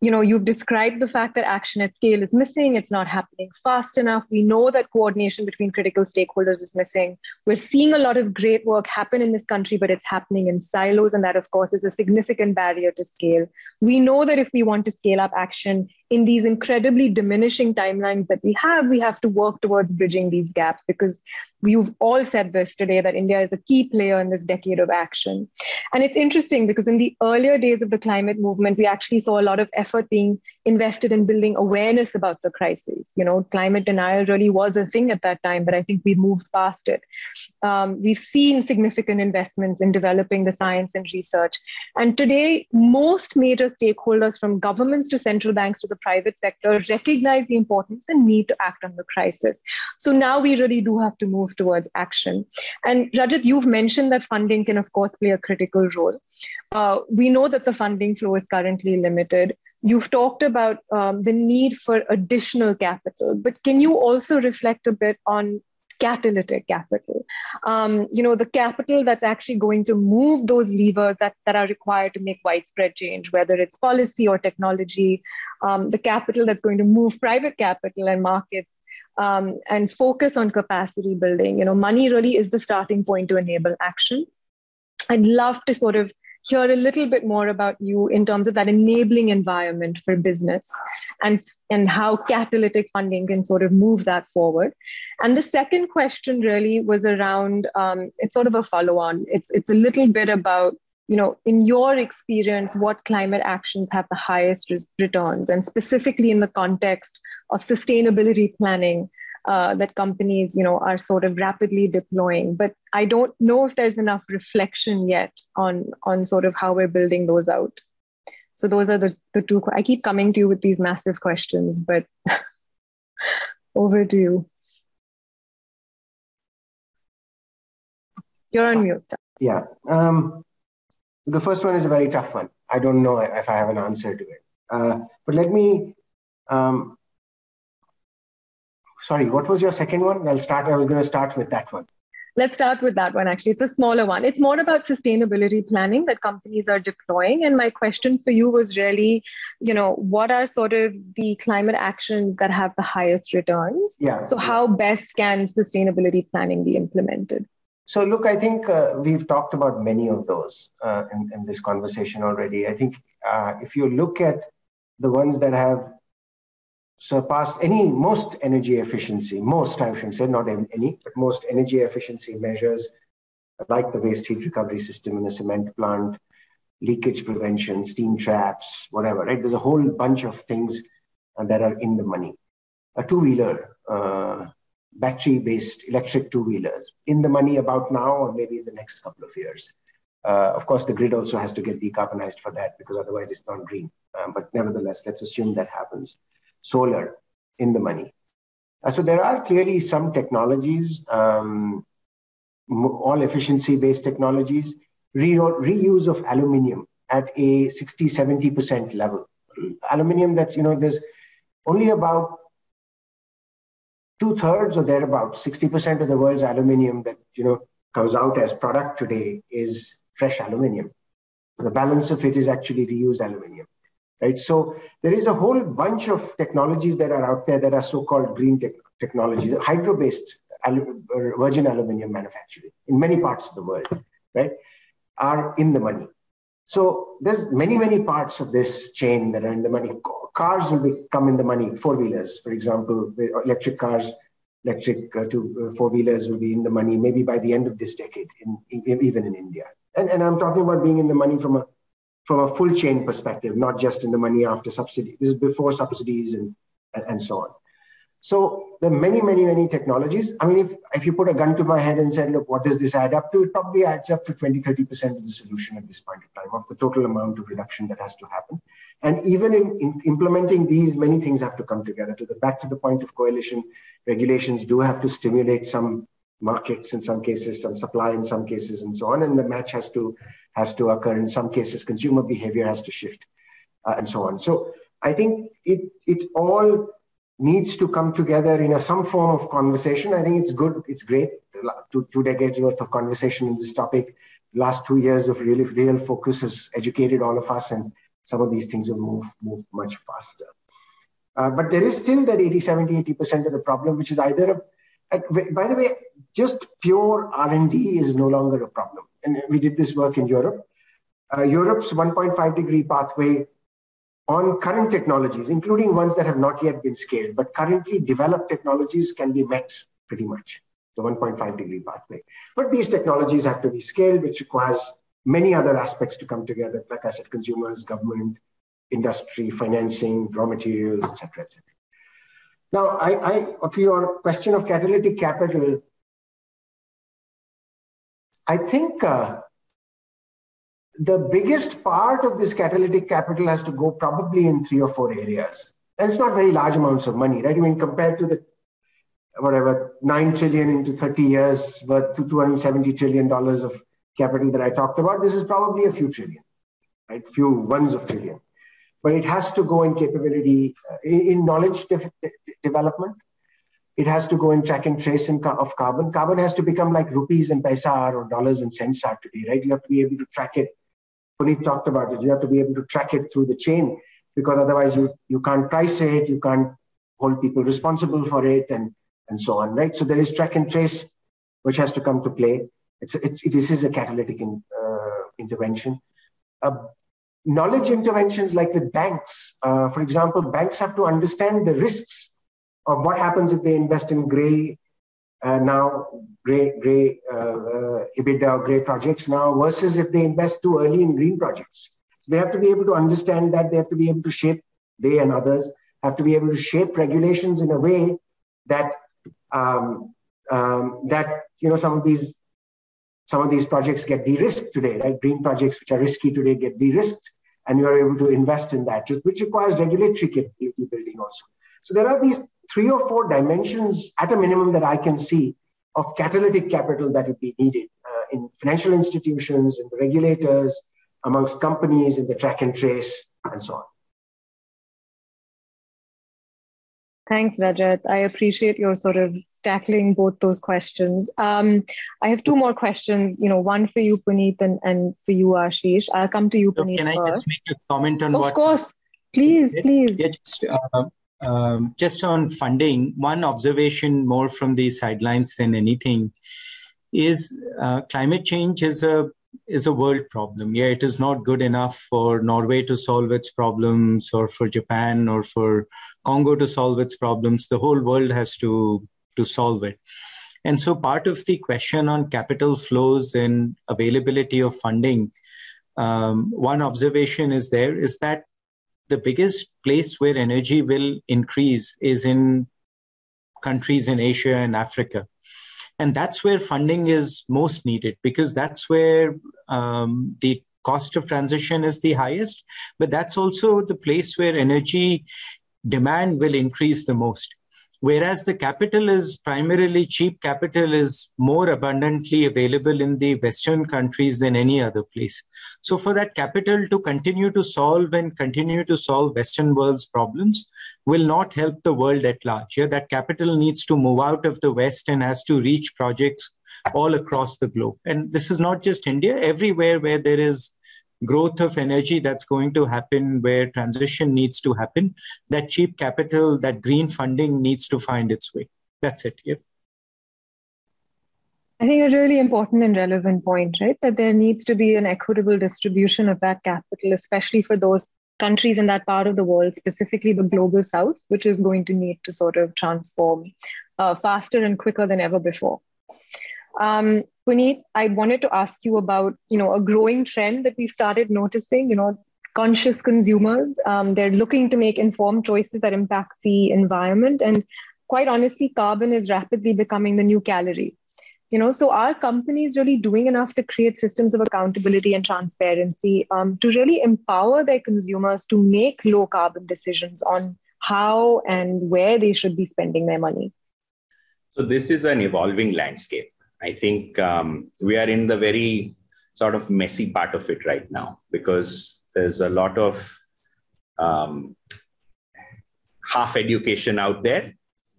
You know you've described the fact that action at scale is missing it's not happening fast enough. We know that coordination between critical stakeholders is missing. We're seeing a lot of great work happen in this country but it's happening in silos and that of course is a significant barrier to scale. We know that if we want to scale up action in these incredibly diminishing timelines that we have we have to work towards bridging these gaps because You've all said this today that India is a key player in this decade of action. And it's interesting because in the earlier days of the climate movement, we actually saw a lot of effort being invested in building awareness about the crisis. You know, climate denial really was a thing at that time, but I think we moved past it. Um, we've seen significant investments in developing the science and research. And today, most major stakeholders, from governments to central banks to the private sector, recognize the importance and need to act on the crisis. So now we really do have to move towards action. And Rajat, you've mentioned that funding can, of course, play a critical role. Uh, we know that the funding flow is currently limited. You've talked about um, the need for additional capital, but can you also reflect a bit on catalytic capital. Um, you know, the capital that's actually going to move those levers that, that are required to make widespread change, whether it's policy or technology, um, the capital that's going to move private capital and markets um, and focus on capacity building. You know, money really is the starting point to enable action. I'd love to sort of hear a little bit more about you in terms of that enabling environment for business and, and how catalytic funding can sort of move that forward. And the second question really was around um, it's sort of a follow on. It's, it's a little bit about you know, in your experience, what climate actions have the highest returns, and specifically in the context of sustainability planning uh, that companies you know are sort of rapidly deploying. But i don't know if there's enough reflection yet on on sort of how we're building those out. So those are the, the two i keep coming to you with these massive questions but (laughs) over to you. You're on mute yeah um, the first one is a very tough one. I don't know if i have an answer to it. Uh, but let me um, sorry, what was your second one? I'll start. I was going to start with that one. Let's start with that one. Actually, it's a smaller one. It's more about sustainability planning that companies are deploying. And my question for you was really, you know, what are sort of the climate actions that have the highest returns? Yeah. So, how best can sustainability planning be implemented? So, look, I think uh, we've talked about many of those uh, in, in, this conversation already. I think uh, if you look at the ones that have surpassed any most energy efficiency, most I shouldn't say not any, but most energy efficiency measures like the waste heat recovery system in a cement plant, leakage prevention, steam traps, whatever. Right? There's a whole bunch of things that are in the money. A two-wheeler uh, battery based electric two wheelers in the money about now or maybe in the next couple of years. Uh, of course, the grid also has to get decarbonized for that because otherwise it's not green. Um, but nevertheless, let's assume that happens. Solar in the money. Uh, so there are clearly some technologies, um, all efficiency based technologies, re- reuse of aluminium at a 60, 70% level. Aluminium that's, you know, there's only about two thirds or thereabout, 60% of the world's aluminium that you know comes out as product today is fresh aluminium. The balance of it is actually reused aluminium, right? So there is a whole bunch of technologies that are out there that are so-called green te- technologies, hydro-based alu- virgin aluminium manufacturing in many parts of the world, right, are in the money. So there's many, many parts of this chain that are in the money. Cars will become in the money. Four wheelers, for example, electric cars, electric uh, two uh, four wheelers will be in the money maybe by the end of this decade, in, in, even in India. And, and I'm talking about being in the money from a from a full chain perspective, not just in the money after subsidy. This is before subsidies and and so on. So there are many, many, many technologies. I mean, if, if you put a gun to my head and said, look, what does this add up to? It probably adds up to 20, 30% of the solution at this point in time of the total amount of reduction that has to happen. And even in, in implementing these, many things have to come together. To the back to the point of coalition, regulations do have to stimulate some markets in some cases, some supply in some cases, and so on. And the match has to has to occur. In some cases, consumer behavior has to shift, uh, and so on. So I think it it all needs to come together in a, some form of conversation. I think it's good, it's great. Two, two decades worth of conversation in this topic. Last two years of really real focus has educated all of us, and some of these things will move move much faster. Uh, but there is still that 80, 70, 80% of the problem, which is either, a, by the way, just pure R&D is no longer a problem. And we did this work in Europe. Uh, Europe's 1.5 degree pathway on current technologies, including ones that have not yet been scaled, but currently developed technologies can be met pretty much, the 1.5 degree pathway. But these technologies have to be scaled, which requires many other aspects to come together, like I said, consumers, government, industry, financing, raw materials, etc., etc. Now, I, I, to your question of catalytic capital, I think uh, the biggest part of this catalytic capital has to go probably in three or four areas. And it's not very large amounts of money, right? I mean, compared to the whatever 9 trillion into 30 years worth to 270 trillion dollars of capital that I talked about, this is probably a few trillion, right? Few ones of trillion. But it has to go in capability, in, knowledge de- development. It has to go in track and trace in, of carbon. Carbon has to become like rupees and paisa are or dollars and cents are today, right? You have to be able to track it Punit talked about it. You have to be able to track it through the chain because otherwise you, you can't price it, you can't hold people responsible for it, and, and so on, right? So there is track and trace which has to come to play. It's, it's, it is a catalytic in, uh, intervention. Uh, knowledge interventions like with banks, uh, for example, banks have to understand the risks of what happens if they invest in gray uh, now gray gray uh, uh, EBITDA or gray projects now versus if they invest too early in green projects. So they have to be able to understand that. They have to be able to shape. They and others have to be able to shape regulations in a way that um, um, that you know some of these some of these projects get de-risked today. Right, green projects which are risky today get de-risked, and you are able to invest in that, which requires regulatory capability building also. So there are these three or four dimensions at a minimum that I can see of catalytic capital that would be needed uh, in financial institutions, in the regulators, amongst companies, in the track and trace, and so on. Thanks, Rajat. I appreciate your sort of tackling both those questions. Um, I have two more questions. You know, one for you, Punit, and, and for you, Ashish. I'll come to you, Punit. So can I first. just make a comment on of what? Of course, please, please. Yeah, just, uh, um, just on funding, one observation more from the sidelines than anything is uh, climate change is a is a world problem. Yeah, it is not good enough for Norway to solve its problems, or for Japan, or for Congo to solve its problems. The whole world has to to solve it. And so, part of the question on capital flows and availability of funding, um, one observation is there is that the biggest place where energy will increase is in countries in Asia and Africa. And that's where funding is most needed because that's where um, the cost of transition is the highest, but that's also the place where energy demand will increase the most whereas the capital is primarily cheap capital is more abundantly available in the western countries than any other place. So for that capital to continue to solve and continue to solve western world's problems will not help the world at large. Yeah that capital needs to move out of the west and has to reach projects all across the globe. And this is not just india. Everywhere where there is growth of energy that's going to happen where transition needs to happen that cheap capital that green funding needs to find its way that's it yeah I think a really important and relevant point, right? That there needs to be an equitable distribution of that capital, especially for those countries in that part of the world, specifically the global south, which is going to need to sort of transform uh, faster and quicker than ever before. Um, Punit, I wanted to ask you about, you know, a growing trend that we started noticing, you know, conscious consumers. Um, they're looking to make informed choices that impact the environment. And quite honestly, carbon is rapidly becoming the new calorie. You know, so are companies really doing enough to create systems of accountability and transparency um, to really empower their consumers to make low carbon decisions on how and where they should be spending their money? So this is an evolving landscape. I think um, we are in the very sort of messy part of it right now because there's a lot of um, half education out there,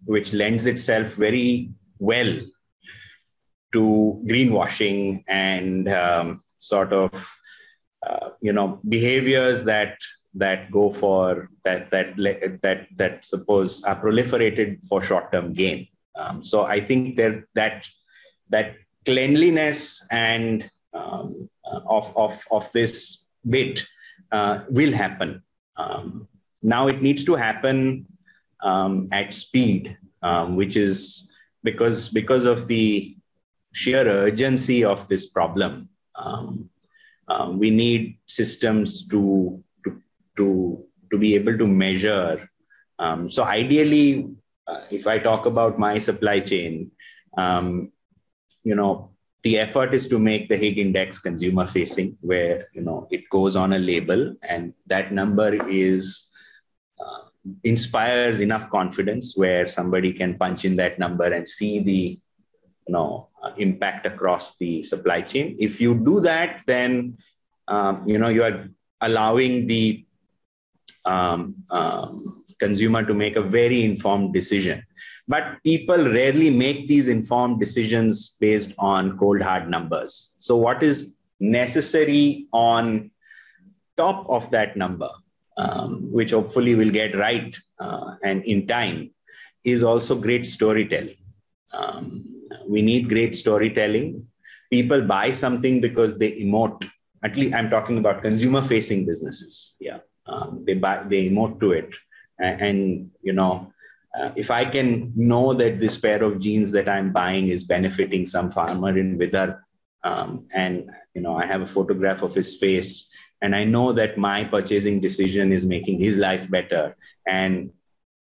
which lends itself very well to greenwashing and um, sort of uh, you know behaviors that that go for that that that that suppose are proliferated for short term gain. Um, so I think there that that cleanliness and um, uh, of, of, of this bit uh, will happen. Um, now it needs to happen um, at speed, um, which is because because of the sheer urgency of this problem. Um, um, we need systems to to to to be able to measure. so ideally, uh, if I talk about my supply chain, um, you know the effort is to make the Higg index consumer facing where you know it goes on a label and that number is uh, inspires enough confidence where somebody can punch in that number and see the you know uh, impact across the supply chain. If you do that then um, you know you are allowing the um, um, consumer to make a very informed decision but people rarely make these informed decisions based on cold hard numbers. So, what is necessary on top of that number, um, which hopefully we'll get right uh, and in time, is also great storytelling. Um, we need great storytelling. People buy something because they emote. At least I'm talking about consumer facing businesses. Yeah. Um, they buy, they emote to it. And, you know, uh, if I can know that this pair of jeans that I'm buying is benefiting some farmer in Vidarbha, um, and you know I have a photograph of his face, and I know that my purchasing decision is making his life better, and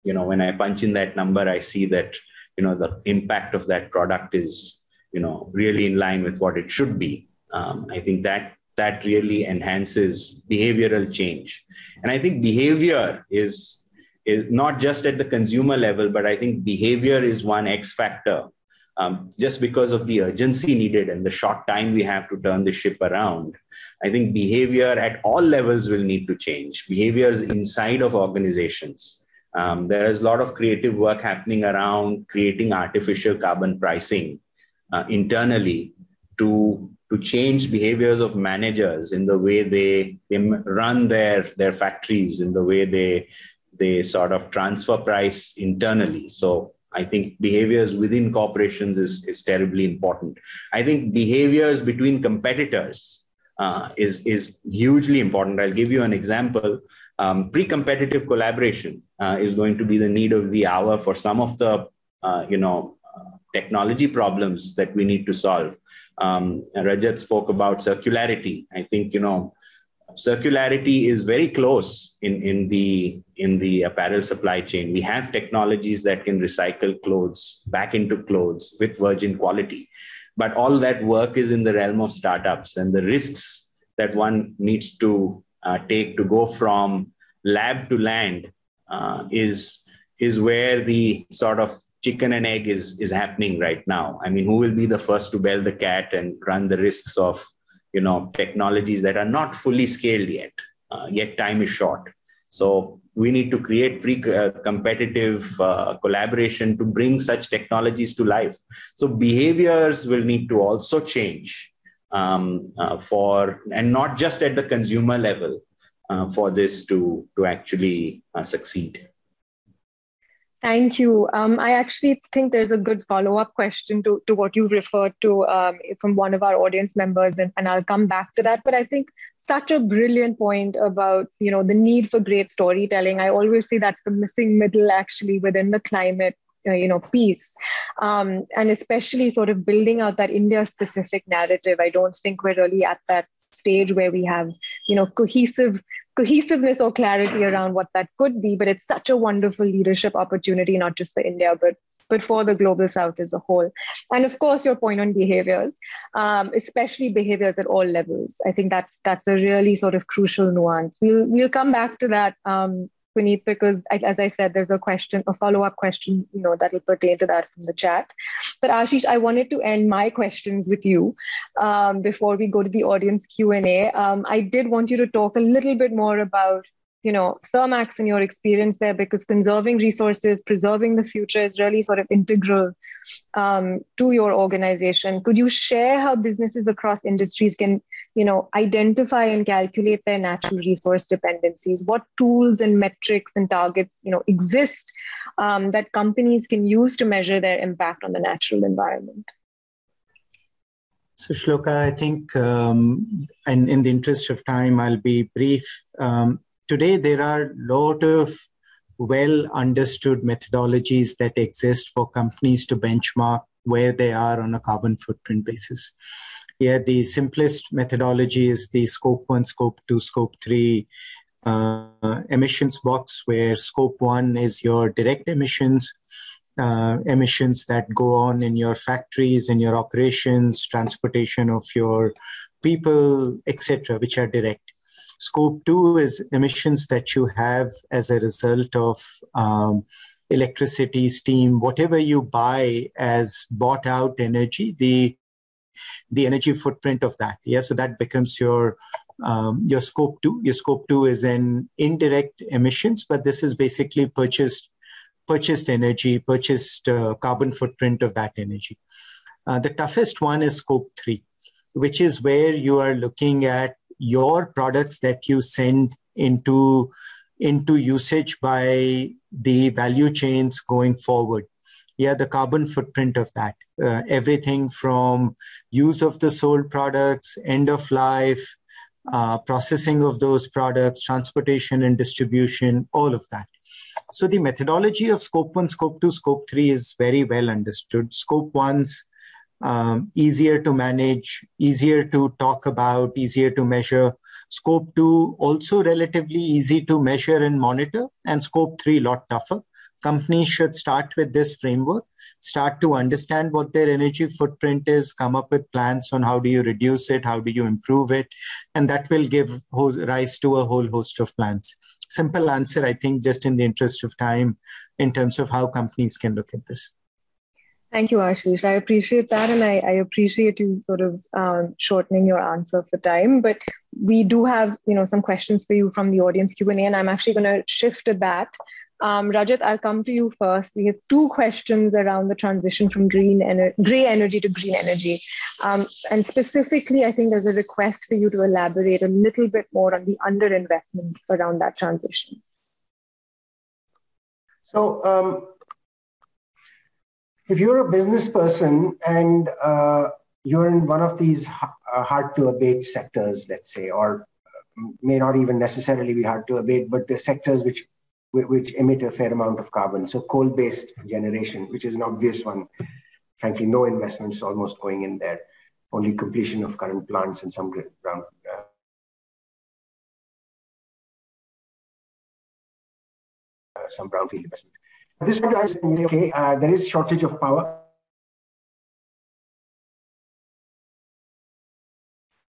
you know when I punch in that number, I see that you know the impact of that product is you know really in line with what it should be. Um, I think that that really enhances behavioral change, and I think behavior is is not just at the consumer level, but I think behavior is one X factor um, just because of the urgency needed and the short time we have to turn the ship around, I think behavior at all levels will need to change. Behaviors inside of organizations. Um, there is a lot of creative work happening around creating artificial carbon pricing uh, internally to to change behaviors of managers in the way they, they run their their factories in the way they they sort of transfer price internally so I think behaviors within corporations is, is terribly important. I think behaviors between competitors uh, is, is hugely important. I'll give you an example. Um, pre-competitive collaboration uh, is going to be the need of the hour for some of the uh, you know technology problems that we need to solve. Um, Rajat spoke about circularity. I think you know circularity is very close in, in the in the apparel supply chain. We have technologies that can recycle clothes back into clothes with virgin quality, but all that work is in the realm of startups and the risks that one needs to uh, take to go from lab to land uh, is is where the sort of chicken and egg is is happening right now. I mean, who will be the first to bell the cat and run the risks of you know technologies that are not fully scaled yet uh, yet time is short. So we need to create pre competitive uh, collaboration to bring such technologies to life. So behaviors will need to also change um, uh, for and not just at the consumer level uh, for this to to actually uh, succeed Thank you. Um, I actually think there's a good follow up question to, to what you referred to um, from one of our audience members, and, and I'll come back to that. But I think such a brilliant point about you know the need for great storytelling. I always say that's the missing middle actually within the climate uh, you know piece um, and especially sort of building out that india specific narrative i don't think we're really at that stage where we have you know cohesive cohesiveness or clarity around what that could be. But it's such a wonderful leadership opportunity, not just for India, but but for the global south as a whole. And of course, your point on behaviors, um, especially behaviors at all levels. I think that's that's a really sort of crucial nuance. We'll we'll come back to that um, Punit, because as I said, there's a question, a follow-up question, you know, that will pertain to that from the chat. But Ashish, I wanted to end my questions with you um, before we go to the audience Q&A. Um, I did want you to talk a little bit more about you know Thermax and your experience there because conserving resources preserving the future is really sort of integral um, to your organization could you share how businesses across industries can you know identify and calculate their natural resource dependencies what tools and metrics and targets you know exist um, that companies can use to measure their impact on the natural environment so, Shloka, I think, um, and in the interest of time, I'll be brief. Um, today there are a lot of well understood methodologies that exist for companies to benchmark where they are on a carbon footprint basis. Yeah, the simplest methodology is the scope one, scope two, scope three uh, emissions box, where scope one is your direct emissions, uh, emissions that go on in your factories, in your operations, transportation of your people, etc., which are direct. Scope two is emissions that you have as a result of um, electricity, steam, whatever you buy as bought out energy, the the energy footprint of that. Yeah, so that becomes your um, your scope two. Your scope two is an indirect emissions, but this is basically purchased purchased energy, purchased uh, carbon footprint of that energy. Uh, the toughest one is scope three, which is where you are looking at your products that you send into into usage by the value chains going forward yeah the carbon footprint of that. Uh, everything from use of the sold products end of life uh, processing of those products transportation and distribution all of that. So the methodology of scope 1 scope 2 scope 3 is very well understood. Scope 1's um, easier to manage, easier to talk about, easier to measure. Scope 2 also relatively easy to measure and monitor, and scope 3 lot tougher. Companies should start with this framework, start to understand what their energy footprint is, come up with plans on how do you reduce it, how do you improve it, and that will give rise to a whole host of plans. Simple answer, I think, just in the interest of time, in terms of how companies can look at this. Thank you, Ashish. I appreciate that, and I, I appreciate you sort of um, shortening your answer for time. But we do have, you know, some questions for you from the audience Q and A, and I'm actually going to shift to that. Um, Rajat, I'll come to you first. We have two questions around the transition from green ener- gray energy to green energy, um, and specifically, I think there's a request for you to elaborate a little bit more on the underinvestment around that transition. So. Um, if you're a business person and uh, you're in one of these uh, hard to abate sectors, let's say, or uh, may not even necessarily be hard to abate, but the sectors which which emit a fair amount of carbon. So coal-based generation, which is an obvious one. Frankly, no investments almost going in there. Only completion of current plants and some ground. Uh, some brownfield investment. This point, okay, uh, there is shortage of power.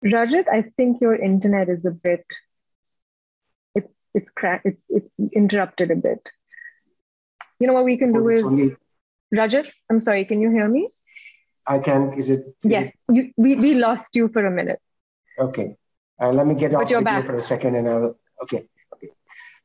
Rajat, I think your internet is a bit, it's cracked, it's it's interrupted a bit. You know what we can do is, only... Rajat, I'm sorry, can you hear me? I can. Is it? Is yes, it... You, we we lost you for a minute. Okay, uh, let me get off video for a second, and I'll. Okay. okay.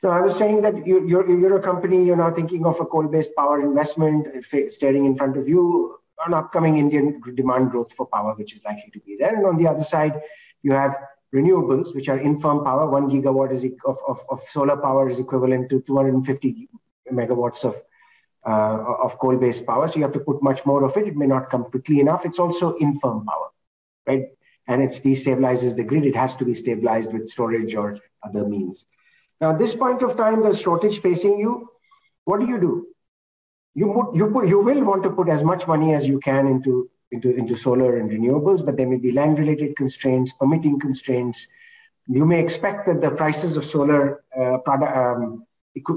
So I was saying that you, you're, you're a company, you're now thinking of a coal-based power investment staring in front of you, an upcoming Indian demand growth for power, which is likely to be there. And on the other side, you have renewables, which are infirm power. One gigawatt is of, of, of solar power is equivalent to 250 megawatts of uh, of coal-based power. So you have to put much more of it. It may not come quickly enough. It's also infirm power, right? And it destabilizes the grid. It has to be stabilized with storage or other means. Now, at this point of time, the shortage facing you. What do you do? You put, you put, you will want to put as much money as you can into into into solar and renewables, but there may be land-related constraints, permitting constraints. You may expect that the prices of solar uh, product um,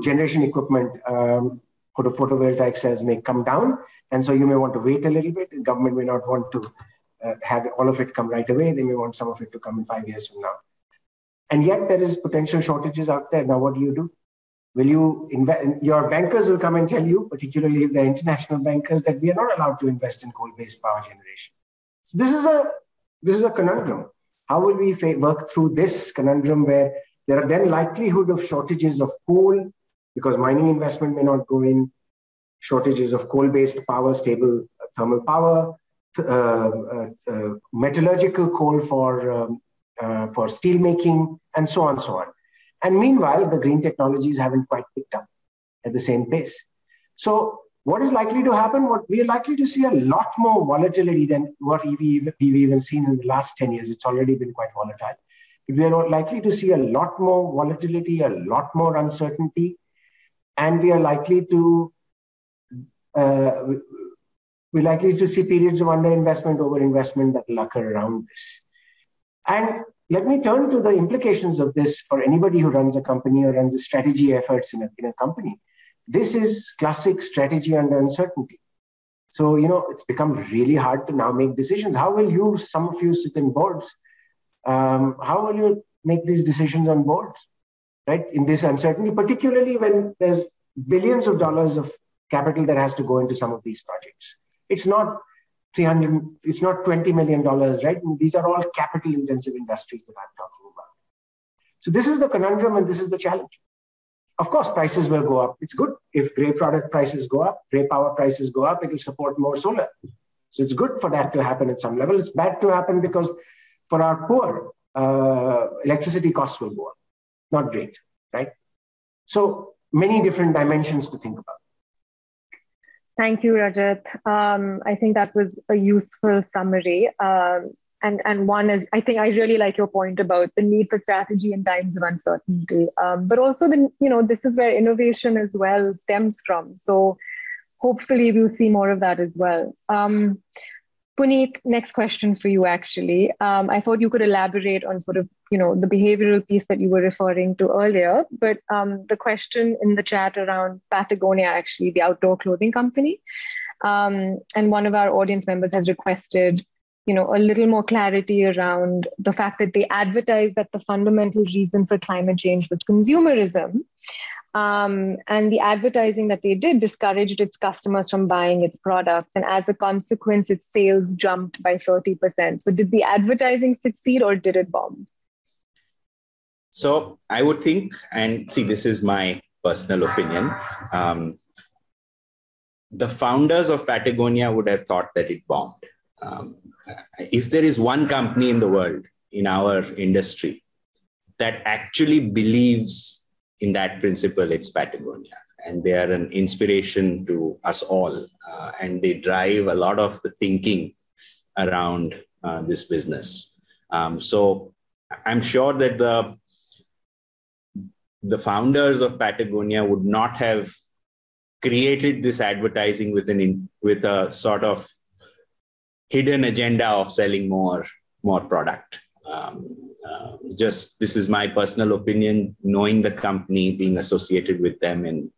generation equipment um, photovoltaic cells may come down, and so you may want to wait a little bit. The government may not want to uh, have all of it come right away. They may want some of it to come in five years from now. And yet there is potential shortages out there. Now, what do you do? Will you invest? Your bankers will come and tell you, particularly if they're international bankers, that we are not allowed to invest in coal-based power generation. So this is a this is a conundrum. How will we work through this conundrum where there are then likelihood of shortages of coal because mining investment may not go in, shortages of coal-based power, stable thermal power, uh, uh, uh, metallurgical coal for um, uh, for steel making, and so on, so on. And meanwhile, the green technologies haven't quite picked up at the same pace. So, what is likely to happen? What we are likely to see a lot more volatility than what we've, even seen in the last 10 years. It's already been quite volatile. We are likely to see a lot more volatility, a lot more uncertainty, and we are likely to uh, we're likely to see periods of underinvestment, overinvestment that will occur around this. And let me turn to the implications of this for anybody who runs a company or runs a strategy efforts in a, in a company. This is classic strategy under uncertainty. So, you know, it's become really hard to now make decisions. How will you, some of you sit in boards, um, how will you make these decisions on boards, right? In this uncertainty, particularly when there's billions of dollars of capital that has to go into some of these projects. It's not 300 it's not 20 million dollars right? These are all capital intensive industries that i'm talking about. So this is the conundrum and this is the challenge. Of course prices will go up. It's good. If gray product prices go up gray power prices go up it will support more solar. So it's good for that to happen at some level. It's bad to happen because for our poor uh, electricity costs will go up. Not great right? So many different dimensions to think about Thank you, Rajat. Um, I think that was a useful summary. Um, and, and one is, I think I really like your point about the need for strategy in times of uncertainty. Um, but also, the, you know, this is where innovation as well stems from. So hopefully we'll see more of that as well. Punit, next question for you actually. Um, I thought you could elaborate on sort of, you know, the behavioral piece that you were referring to earlier, but um, the question in the chat around Patagonia, actually, the outdoor clothing company. Um, and one of our audience members has requested, you know, a little more clarity around the fact that they advertised that the fundamental reason for climate change was consumerism. Um, and the advertising that they did discouraged its customers from buying its products. And as a consequence, its sales jumped by 30%. So, did the advertising succeed or did it bomb? So, I would think, and see, this is my personal opinion. Um, the founders of Patagonia would have thought that it bombed. Um, if there is one company in the world, in our industry, that actually believes in that principle, it's Patagonia. And they are an inspiration to us all. Uh, and they drive a lot of the thinking around uh, this business. Um, so I'm sure that the the founders of Patagonia would not have created this advertising with an with a sort of hidden agenda of selling more more product. Um, just this is my personal opinion, knowing the company, being associated with them in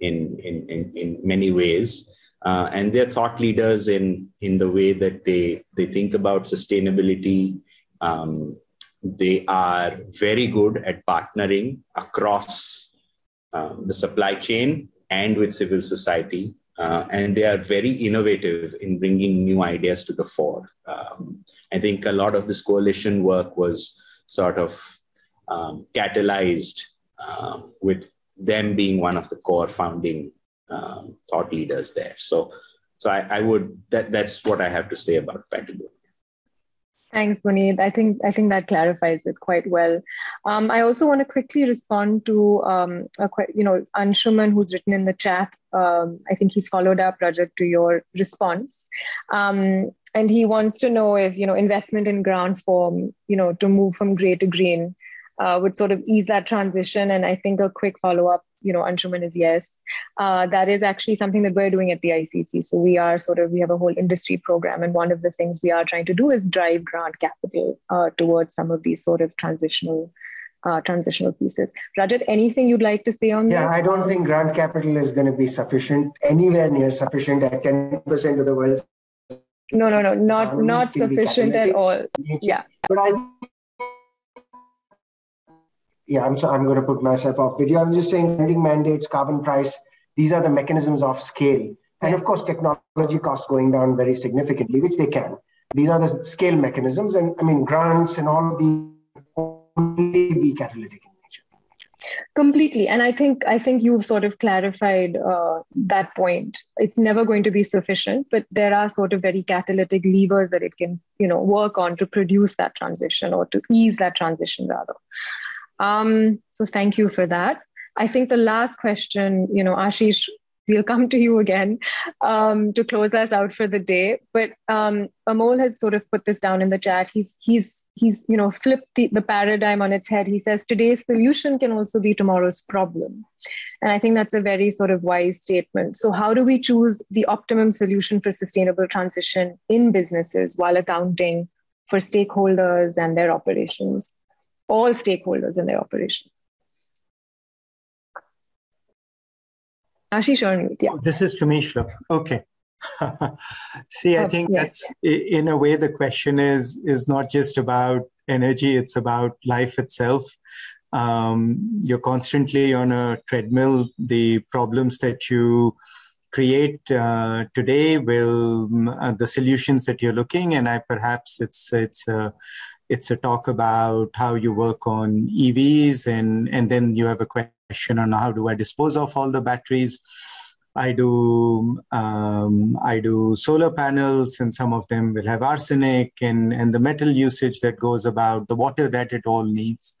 in in in, in many ways. Uh, and they're thought leaders in in the way that they they think about sustainability. Um, they are very good at partnering across um, the supply chain and with civil society. Uh, and they are very innovative in bringing new ideas to the fore. Um, I think a lot of this coalition work was sort of um, catalyzed um, with them being one of the core founding um, thought leaders there. So, so I, I, would that that's what I have to say about Patagonia. Thanks, Punit. I think I think that clarifies it quite well. Um, I also want to quickly respond to um, a, you know Anshuman, who's written in the chat. Um, I think he's followed up, project to your response, um, and he wants to know if you know investment in grant form, you know, to move from gray to green, uh, would sort of ease that transition. And I think a quick follow up you know, Anshuman is yes. Uh, that is actually something that we're doing at the ICC. So we are sort of, we have a whole industry program. And one of the things we are trying to do is drive grant capital uh, towards some of these sort of transitional uh, transitional pieces. Rajat, anything you'd like to say on yeah, this? I don't think grant capital is going to be sufficient, anywhere near sufficient at 10% of the world. No, no, no, not not sufficient at all. Yeah. But I yeah, I'm so I'm going to put myself off video. I'm just saying lending mandates, carbon price, these are the mechanisms of scale. And of course, technology costs going down very significantly, which they can. These are the scale mechanisms. And I mean, grants and all of these only be catalytic. Completely. And I think I think you've sort of clarified uh, that point. It's never going to be sufficient, but there are sort of very catalytic levers that it can, you know, work on to produce that transition or to ease that transition rather. Um, so thank you for that. I think the last question, you know, Ashish, we'll come to you again um, to close us out for the day. But um, Amol has sort of put this down in the chat. He's he's he's you know flipped the, the paradigm on its head. He says today's solution can also be tomorrow's problem, and I think that's a very sort of wise statement. So how do we choose the optimum solution for sustainable transition in businesses while accounting for stakeholders and their operations? all stakeholders in their operations. Ashish or yeah. Oh, this is Kamishla. Okay. (laughs) See, I oh, think that's in a way the question is is not just about energy; it's about life itself. Um, you're constantly on a treadmill. The problems that you create uh, today will uh, the solutions that you're looking, and I perhaps it's it's. a it's a talk about how you work on EVs, and and then you have a question on how do I dispose of all the batteries. I do um, I do solar panels, and some of them will have arsenic, and and the metal usage that goes about the water that it all needs.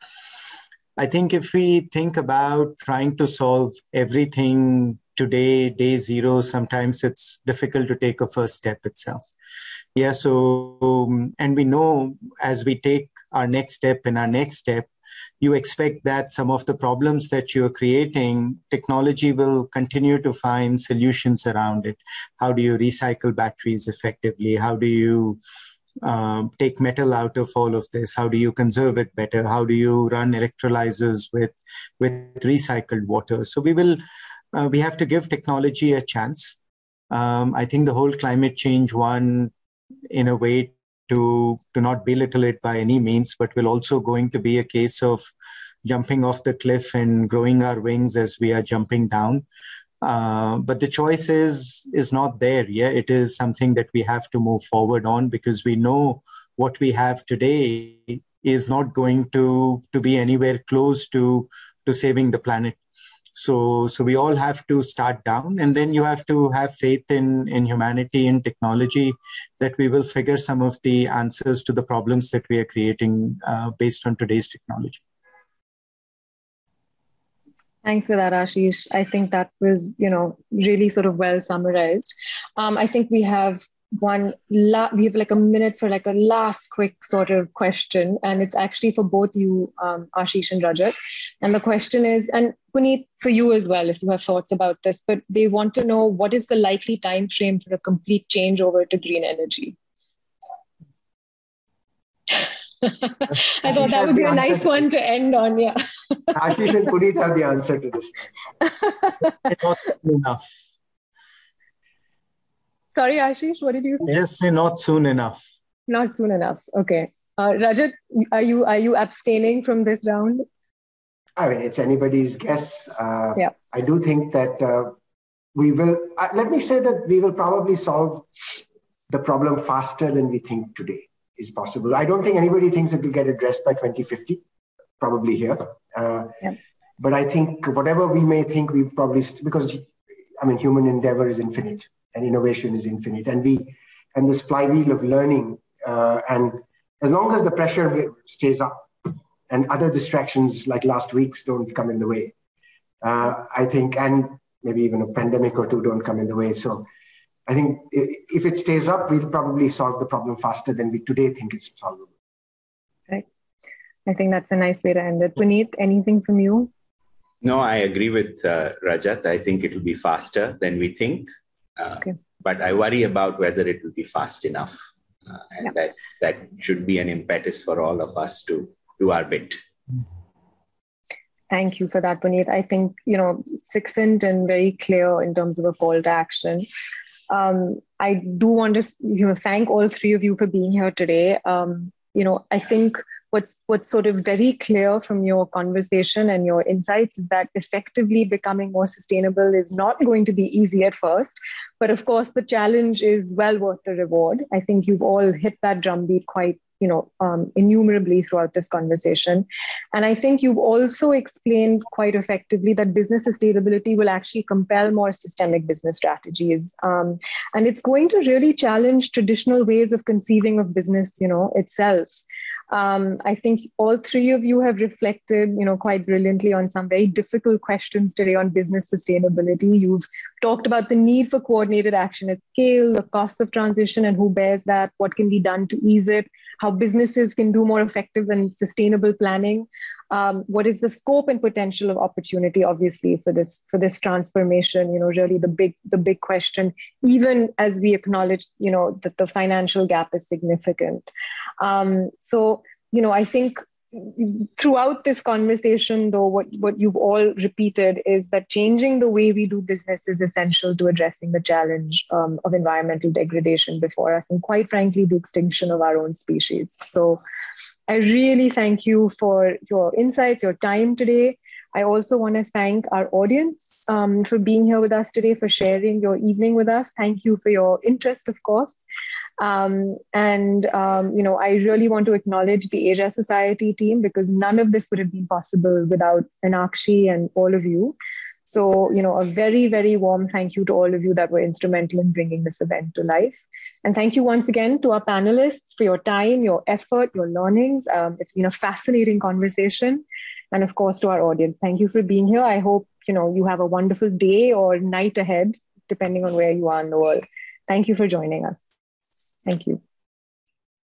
I think if we think about trying to solve everything today, day zero, sometimes it's difficult to take a first step itself. Yeah, so, um, and we know as we take our next step and our next step, you expect that some of the problems that you're creating, technology will continue to find solutions around it. How do you recycle batteries effectively? How do you um, take metal out of all of this? How do you conserve it better? How do you run electrolyzers with with recycled water? So we will uh, we have to give technology a chance. Um, I think the whole climate change one in a way to to not belittle it by any means, but will also going to be a case of jumping off the cliff and growing our wings as we are jumping down. Uh, but the choice is is not there. Yeah, it is something that we have to move forward on because we know what we have today is not going to to be anywhere close to to saving the planet so so we all have to start down and then you have to have faith in in humanity in technology that we will figure some of the answers to the problems that we are creating uh, based on today's technology Thanks for that, Ashish. I think that was, you know, really sort of well summarized. Um, I think we have one la- we have like a minute for like a last quick sort of question and it's actually for both you um, ashish and rajat and the question is and punit for you as well if you have thoughts about this but they want to know what is the likely time frame for a complete changeover to green energy (laughs) I thought that would be a nice one to end on. Yeah. Ashish and Punit have the answer to this. (laughs) Enough. Sorry, Ashish, what did you say? Just say not soon enough. Not soon enough. Okay. Uh, Rajat, are you are you abstaining from this round? I mean, it's anybody's guess. Uh, yeah. I do think that uh, we will. Uh, let me say that we will probably solve the problem faster than we think today is possible. I don't think anybody thinks it will get addressed by 2050. Probably here. Uh, yeah. But I think whatever we may think, we've probably st- because I mean, human endeavor is infinite and innovation is infinite. And we and this flywheel of learning uh, and as long as the pressure stays up and other distractions like last week's don't come in the way, uh, I think, and maybe even a pandemic or two don't come in the way. So I think if it stays up, we'll probably solve the problem faster than we today think it's solvable. Right. I think that's a nice way to end it. Punit, anything from you? No, I agree with uh, Rajat. I think it will be faster than we think. Uh, okay. But I worry about whether it will be fast enough. Uh, and yeah. that, that should be an impetus for all of us to do our bit. Thank you for that, Punit. I think, you know, succinct and very clear in terms of a call to action. Um, I do want to, you know, thank all three of you for being here today. Um, you know, I think what's what's sort of very clear from your conversation and your insights is that effectively becoming more sustainable is not going to be easy at first. But of course the challenge is well worth the reward. I think you've all hit that drumbeat quite you know um, innumerably throughout this conversation. And i think you've also explained quite effectively that business sustainability will actually compel more systemic business strategies. Um, and it's going to really challenge traditional ways of conceiving of business you know itself um, I think all three of you have reflected, you know, quite brilliantly on some very difficult questions today on business sustainability. You've talked about the need for coordinated action at scale, the cost of transition and who bears that, what can be done to ease it, how businesses can do more effective and sustainable planning. Um, what is the scope and potential of opportunity obviously for this for this transformation? You know really the big the big question even as we acknowledge you know that the financial gap is significant. Um, so you know i think throughout this conversation though what, what you've all repeated is that changing the way we do business is essential to addressing the challenge um, of environmental degradation before us and quite frankly the extinction of our own species. So I really thank you for your insights, your time today. I also want to thank our audience um, for being here with us today, for sharing your evening with us. Thank you for your interest, of course. Um, and, um, you know, I really want to acknowledge the Asia Society team because none of this would have been possible without Anakshi and all of you. So, you know, a very, very warm thank you to all of you that were instrumental in bringing this event to life. And thank you once again to our panelists for your time, your effort, your learnings. Um, it's been a fascinating conversation. And of course, to our audience, thank you for being here. I hope, you know, you have a wonderful day or night ahead, depending on where you are in the world. Thank you for joining us. Thank you.